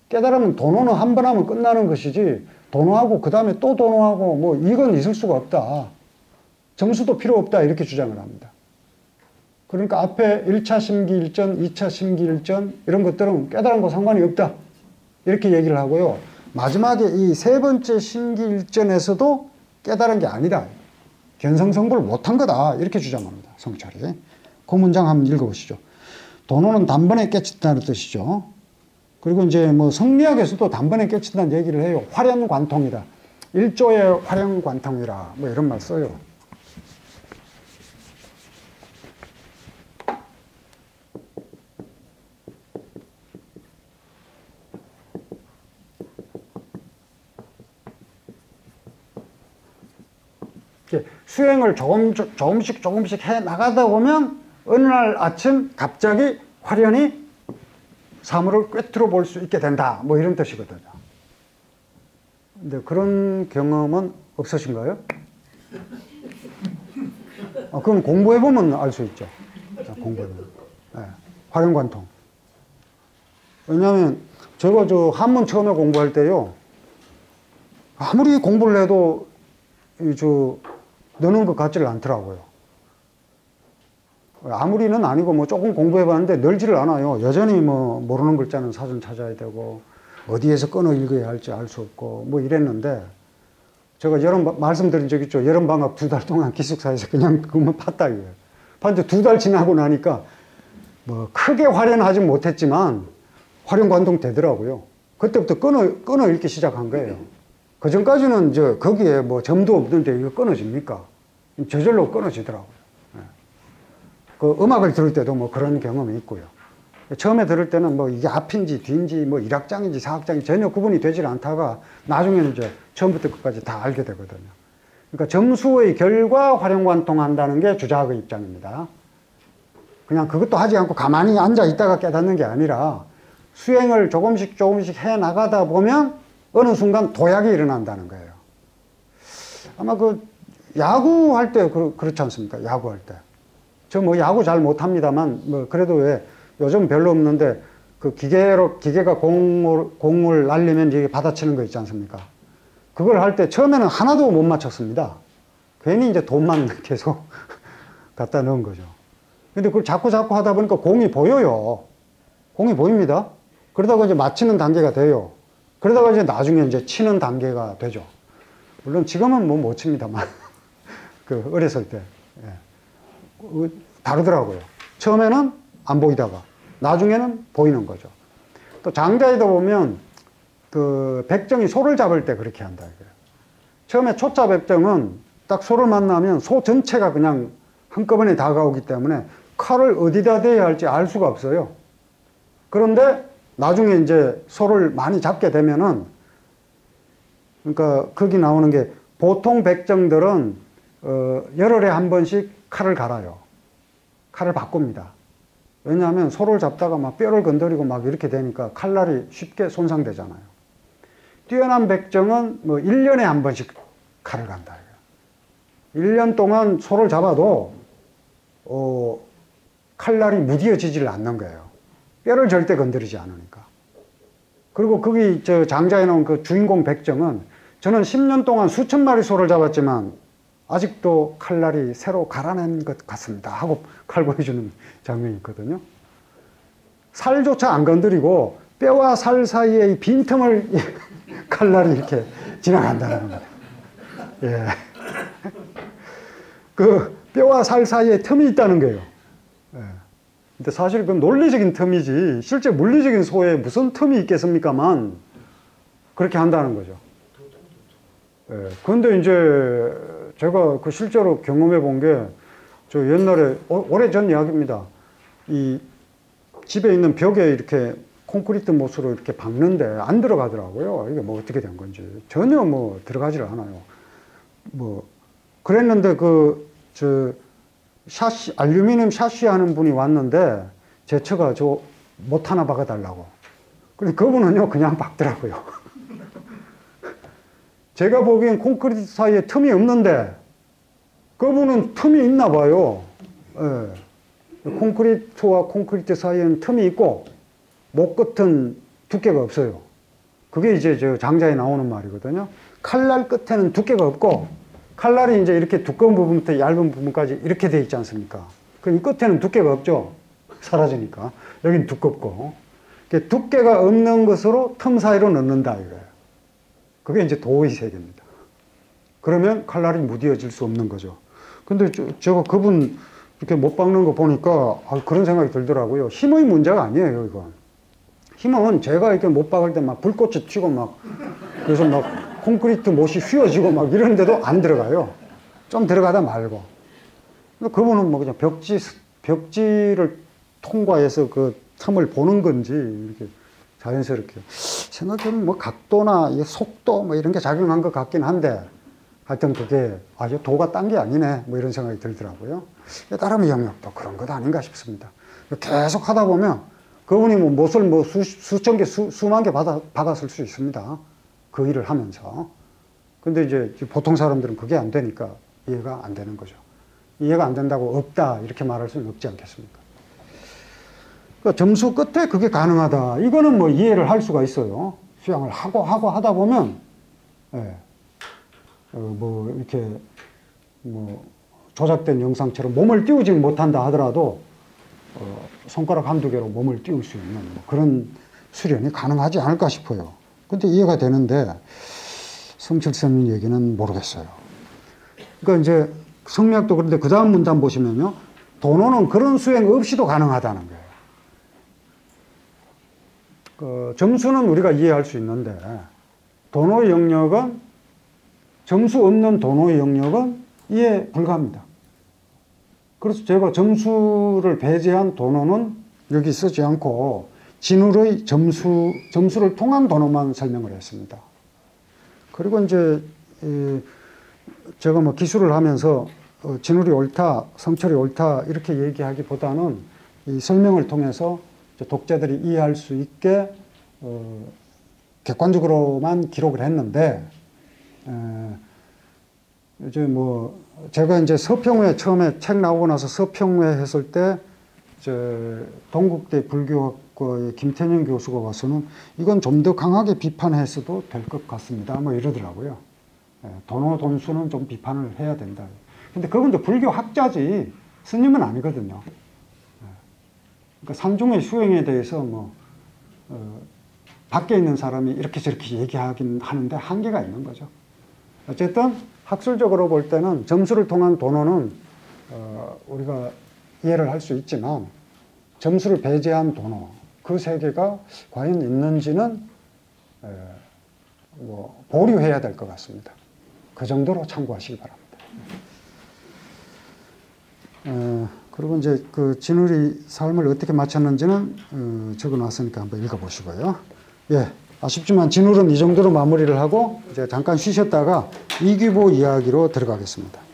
깨달으면 도노는 한 번 하면 끝나는 것이지 도노하고 그 다음에 또 도노하고 뭐 이건 있을 수가 없다. 점수도 필요 없다. 이렇게 주장을 합니다. 그러니까 앞에 1차 심기일전, 2차 심기일전 이런 것들은 깨달은 거 상관이 없다. 이렇게 얘기를 하고요. 마지막에 이 세 번째 심기일전에서도 깨달은 게 아니다. 견성성불 못한 거다. 이렇게 주장합니다. 성찰이. 그 문장 한번 읽어보시죠. 도노는 단번에 깨친다는 뜻이죠. 그리고 이제 뭐 성리학에서도 단번에 깨친다는 얘기를 해요. 화련관통이다. 일조의 화련관통이라 뭐 이런 말 써요. 수행을 조금, 조금씩 조금씩 해 나가다 보면 어느 날 아침 갑자기 화련히 사물을 꿰뚫어 볼 수 있게 된다. 뭐 이런 뜻이거든요. 근데 그런 경험은 없으신가요? 아, 그건 공부해보면 알 수 있죠. 공부해보면. 네. 화련관통. 왜냐하면 제가 저 한문 처음에 공부할 때요. 아무리 공부를 해도 이저 느는 것 같지를 않더라고요. 아무리는 아니고 뭐 조금 공부해봤는데 늘지를 않아요. 여전히 뭐 모르는 글자는 사전 찾아야 되고 어디에서 끊어 읽어야 할지 알 수 없고 뭐 이랬는데 제가 여름 말씀드린 적 있죠. 여름 방학 두 달 동안 기숙사에서 그냥 그것만 팠다 이거예요. 봤는데 두 달 지나고 나니까 뭐 크게 활용하지 못했지만 활용 관동 되더라고요. 그때부터 끊어 끊어 읽기 시작한 거예요. 그 전까지는 저 거기에 뭐 점도 없는데 이거 끊어집니까? 저절로 끊어지더라고요. 예. 그 음악을 들을 때도 뭐 그런 경험이 있고요. 처음에 들을 때는 뭐 이게 앞인지 뒤인지 뭐 1악장인지 4악장인지 전혀 구분이 되질 않다가 나중에는 이제 처음부터 끝까지 다 알게 되거든요. 그러니까 점수의 결과 활용관통한다는 게 주작의 입장입니다. 그냥 그것도 하지 않고 가만히 앉아 있다가 깨닫는 게 아니라 수행을 조금씩 조금씩 해 나가다 보면 어느 순간 도약이 일어난다는 거예요. 아마 그 야구할 때 그, 그렇지 않습니까? 야구할 때. 저 뭐 야구 잘 못합니다만 뭐 그래도 왜 요즘 별로 없는데 그 기계로 기계가 공을 공을 날리면 이게 받아치는 거 있지 않습니까? 그걸 할 때 처음에는 하나도 못 맞췄습니다. 괜히 이제 돈만 계속 갖다 넣은 거죠. 근데 그걸 자꾸 자꾸 하다 보니까 공이 보여요. 공이 보입니다. 그러다가 이제 맞히는 단계가 돼요. 그러다가 이제 나중에 이제 치는 단계가 되죠. 물론 지금은 뭐 못 칩니다만. 그 어렸을 때. 예. 어, 다르더라고요. 처음에는 안 보이다가 나중에는 보이는 거죠. 또 장자에도 보면 그 백정이 소를 잡을 때 그렇게 한다. 처음에 초짜 백정은 딱 소를 만나면 소 전체가 그냥 한꺼번에 다가오기 때문에 칼을 어디다 대야 할지 알 수가 없어요. 그런데 나중에 이제 소를 많이 잡게 되면은 그러니까 거기 나오는 게 보통 백정들은 어, 열흘에 한 번씩 칼을 갈아요. 칼을 바꿉니다. 왜냐하면 소를 잡다가 막 뼈를 건드리고 막 이렇게 되니까 칼날이 쉽게 손상되잖아요. 뛰어난 백정은 뭐 1년에 한 번씩 칼을 간다. 1년 동안 소를 잡아도 어, 칼날이 무디어지지를 않는 거예요. 뼈를 절대 건드리지 않으니까. 그리고 거기 저 장자에 나온 그 주인공 백정은 저는 10년 동안 수천 마리 소를 잡았지만 아직도 칼날이 새로 갈아낸 것 같습니다. 하고 칼 보여주는 장면이 있거든요. 살조차 안 건드리고 뼈와 살 사이의 빈틈을 칼날이 이렇게 지나간다는 겁니다. 예. 그 뼈와 살 사이에 틈이 있다는 거예요. 예. 근데 사실 그건 논리적인 틈이지 실제 물리적인 소에 무슨 틈이 있겠습니까만 그렇게 한다는 거죠. 예. 근데 이제 제가 그 실제로 경험해 본 게 저 옛날에 오래 전 이야기입니다. 이 집에 있는 벽에 이렇게 콘크리트 못으로 이렇게 박는데 안 들어가더라고요. 이게 뭐 어떻게 된 건지 전혀 뭐 들어가질 않아요. 뭐 그랬는데 그 저 샤시 알루미늄 샤시 하는 분이 왔는데 제 처가 저 못 하나 박아달라고. 근데 그분은요 그냥 박더라고요. 제가 보기엔 콘크리트 사이에 틈이 없는데 그분은 틈이 있나 봐요. 예. 콘크리트와 콘크리트 사이에는 틈이 있고 목 끝은 두께가 없어요. 그게 이제 저 장자에 나오는 말이거든요. 칼날 끝에는 두께가 없고 칼날이 이제 이렇게 두꺼운 부분부터 얇은 부분까지 이렇게 돼 있지 않습니까? 그럼 끝에는 두께가 없죠. 사라지니까. 여긴 두껍고. 두께가 없는 것으로 틈 사이로 넣는다 이거예요. 그게 이제 도의 세계입니다. 그러면 칼날이 무디어질 수 없는 거죠. 근데 저, 제가 그분 이렇게 못 박는 거 보니까 아, 그런 생각이 들더라고요. 힘의 문제가 아니에요, 이건. 힘은 제가 이렇게 못 박을 때 막 불꽃이 튀고 막 그래서 막 콘크리트 못이 휘어지고 막 이러는데도 안 들어가요. 좀 들어가다 말고. 그분은 뭐 그냥 벽지, 벽지를 통과해서 그 틈을 보는 건지 이렇게 자연스럽게. 생각해보면 뭐 각도나 속도 뭐 이런 게 작용한 것 같긴 한데 하여튼 그게 아주 도가 딴 게 아니네 뭐 이런 생각이 들더라고요. 따름의 영역도 그런 것 아닌가 싶습니다. 계속 하다 보면 그분이 뭐 못을 뭐 수, 수천 개, 수, 수만 개 받아, 박았을 수 있습니다. 그 일을 하면서. 근데 이제 보통 사람들은 그게 안 되니까 이해가 안 되는 거죠. 이해가 안 된다고 없다 이렇게 말할 수는 없지 않겠습니까? 그러니까 점수 끝에 그게 가능하다. 이거는 뭐 이해를 할 수가 있어요. 수양을 하고 하고 하다 보면 예. 어, 뭐 이렇게 뭐 조작된 영상처럼 몸을 띄우지 못한다 하더라도 어, 손가락 한두 개로 몸을 띄울 수 있는 뭐 그런 수련이 가능하지 않을까 싶어요. 근데 이해가 되는데 성철쌤 얘기는 모르겠어요. 그러니까 이제 성리학도 그런데 그 다음 문단 보시면요. 도노는 그런 수행 없이도 가능하다는 거예요. 그 점수는 우리가 이해할 수 있는데 도노의 영역은 점수 없는 도노의 영역은 이해 불가합니다. 그래서 제가 점수를 배제한 도노는 여기 쓰지 않고 진울의 점수, 점수를 통한 도노만 설명을 했습니다. 그리고 이제, 이, 제가 뭐 기술을 하면서 어, 진울이 옳다, 성철이 옳다 이렇게 얘기하기보다는 이 설명을 통해서 독자들이 이해할 수 있게 어, 객관적으로만 기록을 했는데 에, 이제 뭐 제가 이제 서평회 처음에 책 나오고 나서 서평회 했을 때 이제 동국대 불교학과의 김태년 교수가 와서는 이건 좀 더 강하게 비판했어도 될 것 같습니다. 뭐 이러더라고요. 예, 도노 돈수는 좀 비판을 해야 된다. 근데 그건 또 불교 학자지 스님은 아니거든요. 예. 그러니까 산중의 수행에 대해서 뭐 어, 밖에 있는 사람이 이렇게 저렇게 얘기하긴 하는데 한계가 있는 거죠. 어쨌든 학술적으로 볼 때는 점수를 통한 도노는 어, 우리가 이해를 할 수 있지만 점수를 배제한 도노 그 세계가 과연 있는지는 에, 뭐 보류해야 될 것 같습니다. 그 정도로 참고하시기 바랍니다. 어, 그리고 이제 그 진울이 삶을 어떻게 마쳤는지는 어, 적어놨으니까 한번 읽어보시고요. 예, 아쉽지만 진울은 이 정도로 마무리를 하고 이제 잠깐 쉬셨다가 이규보 이야기로 들어가겠습니다.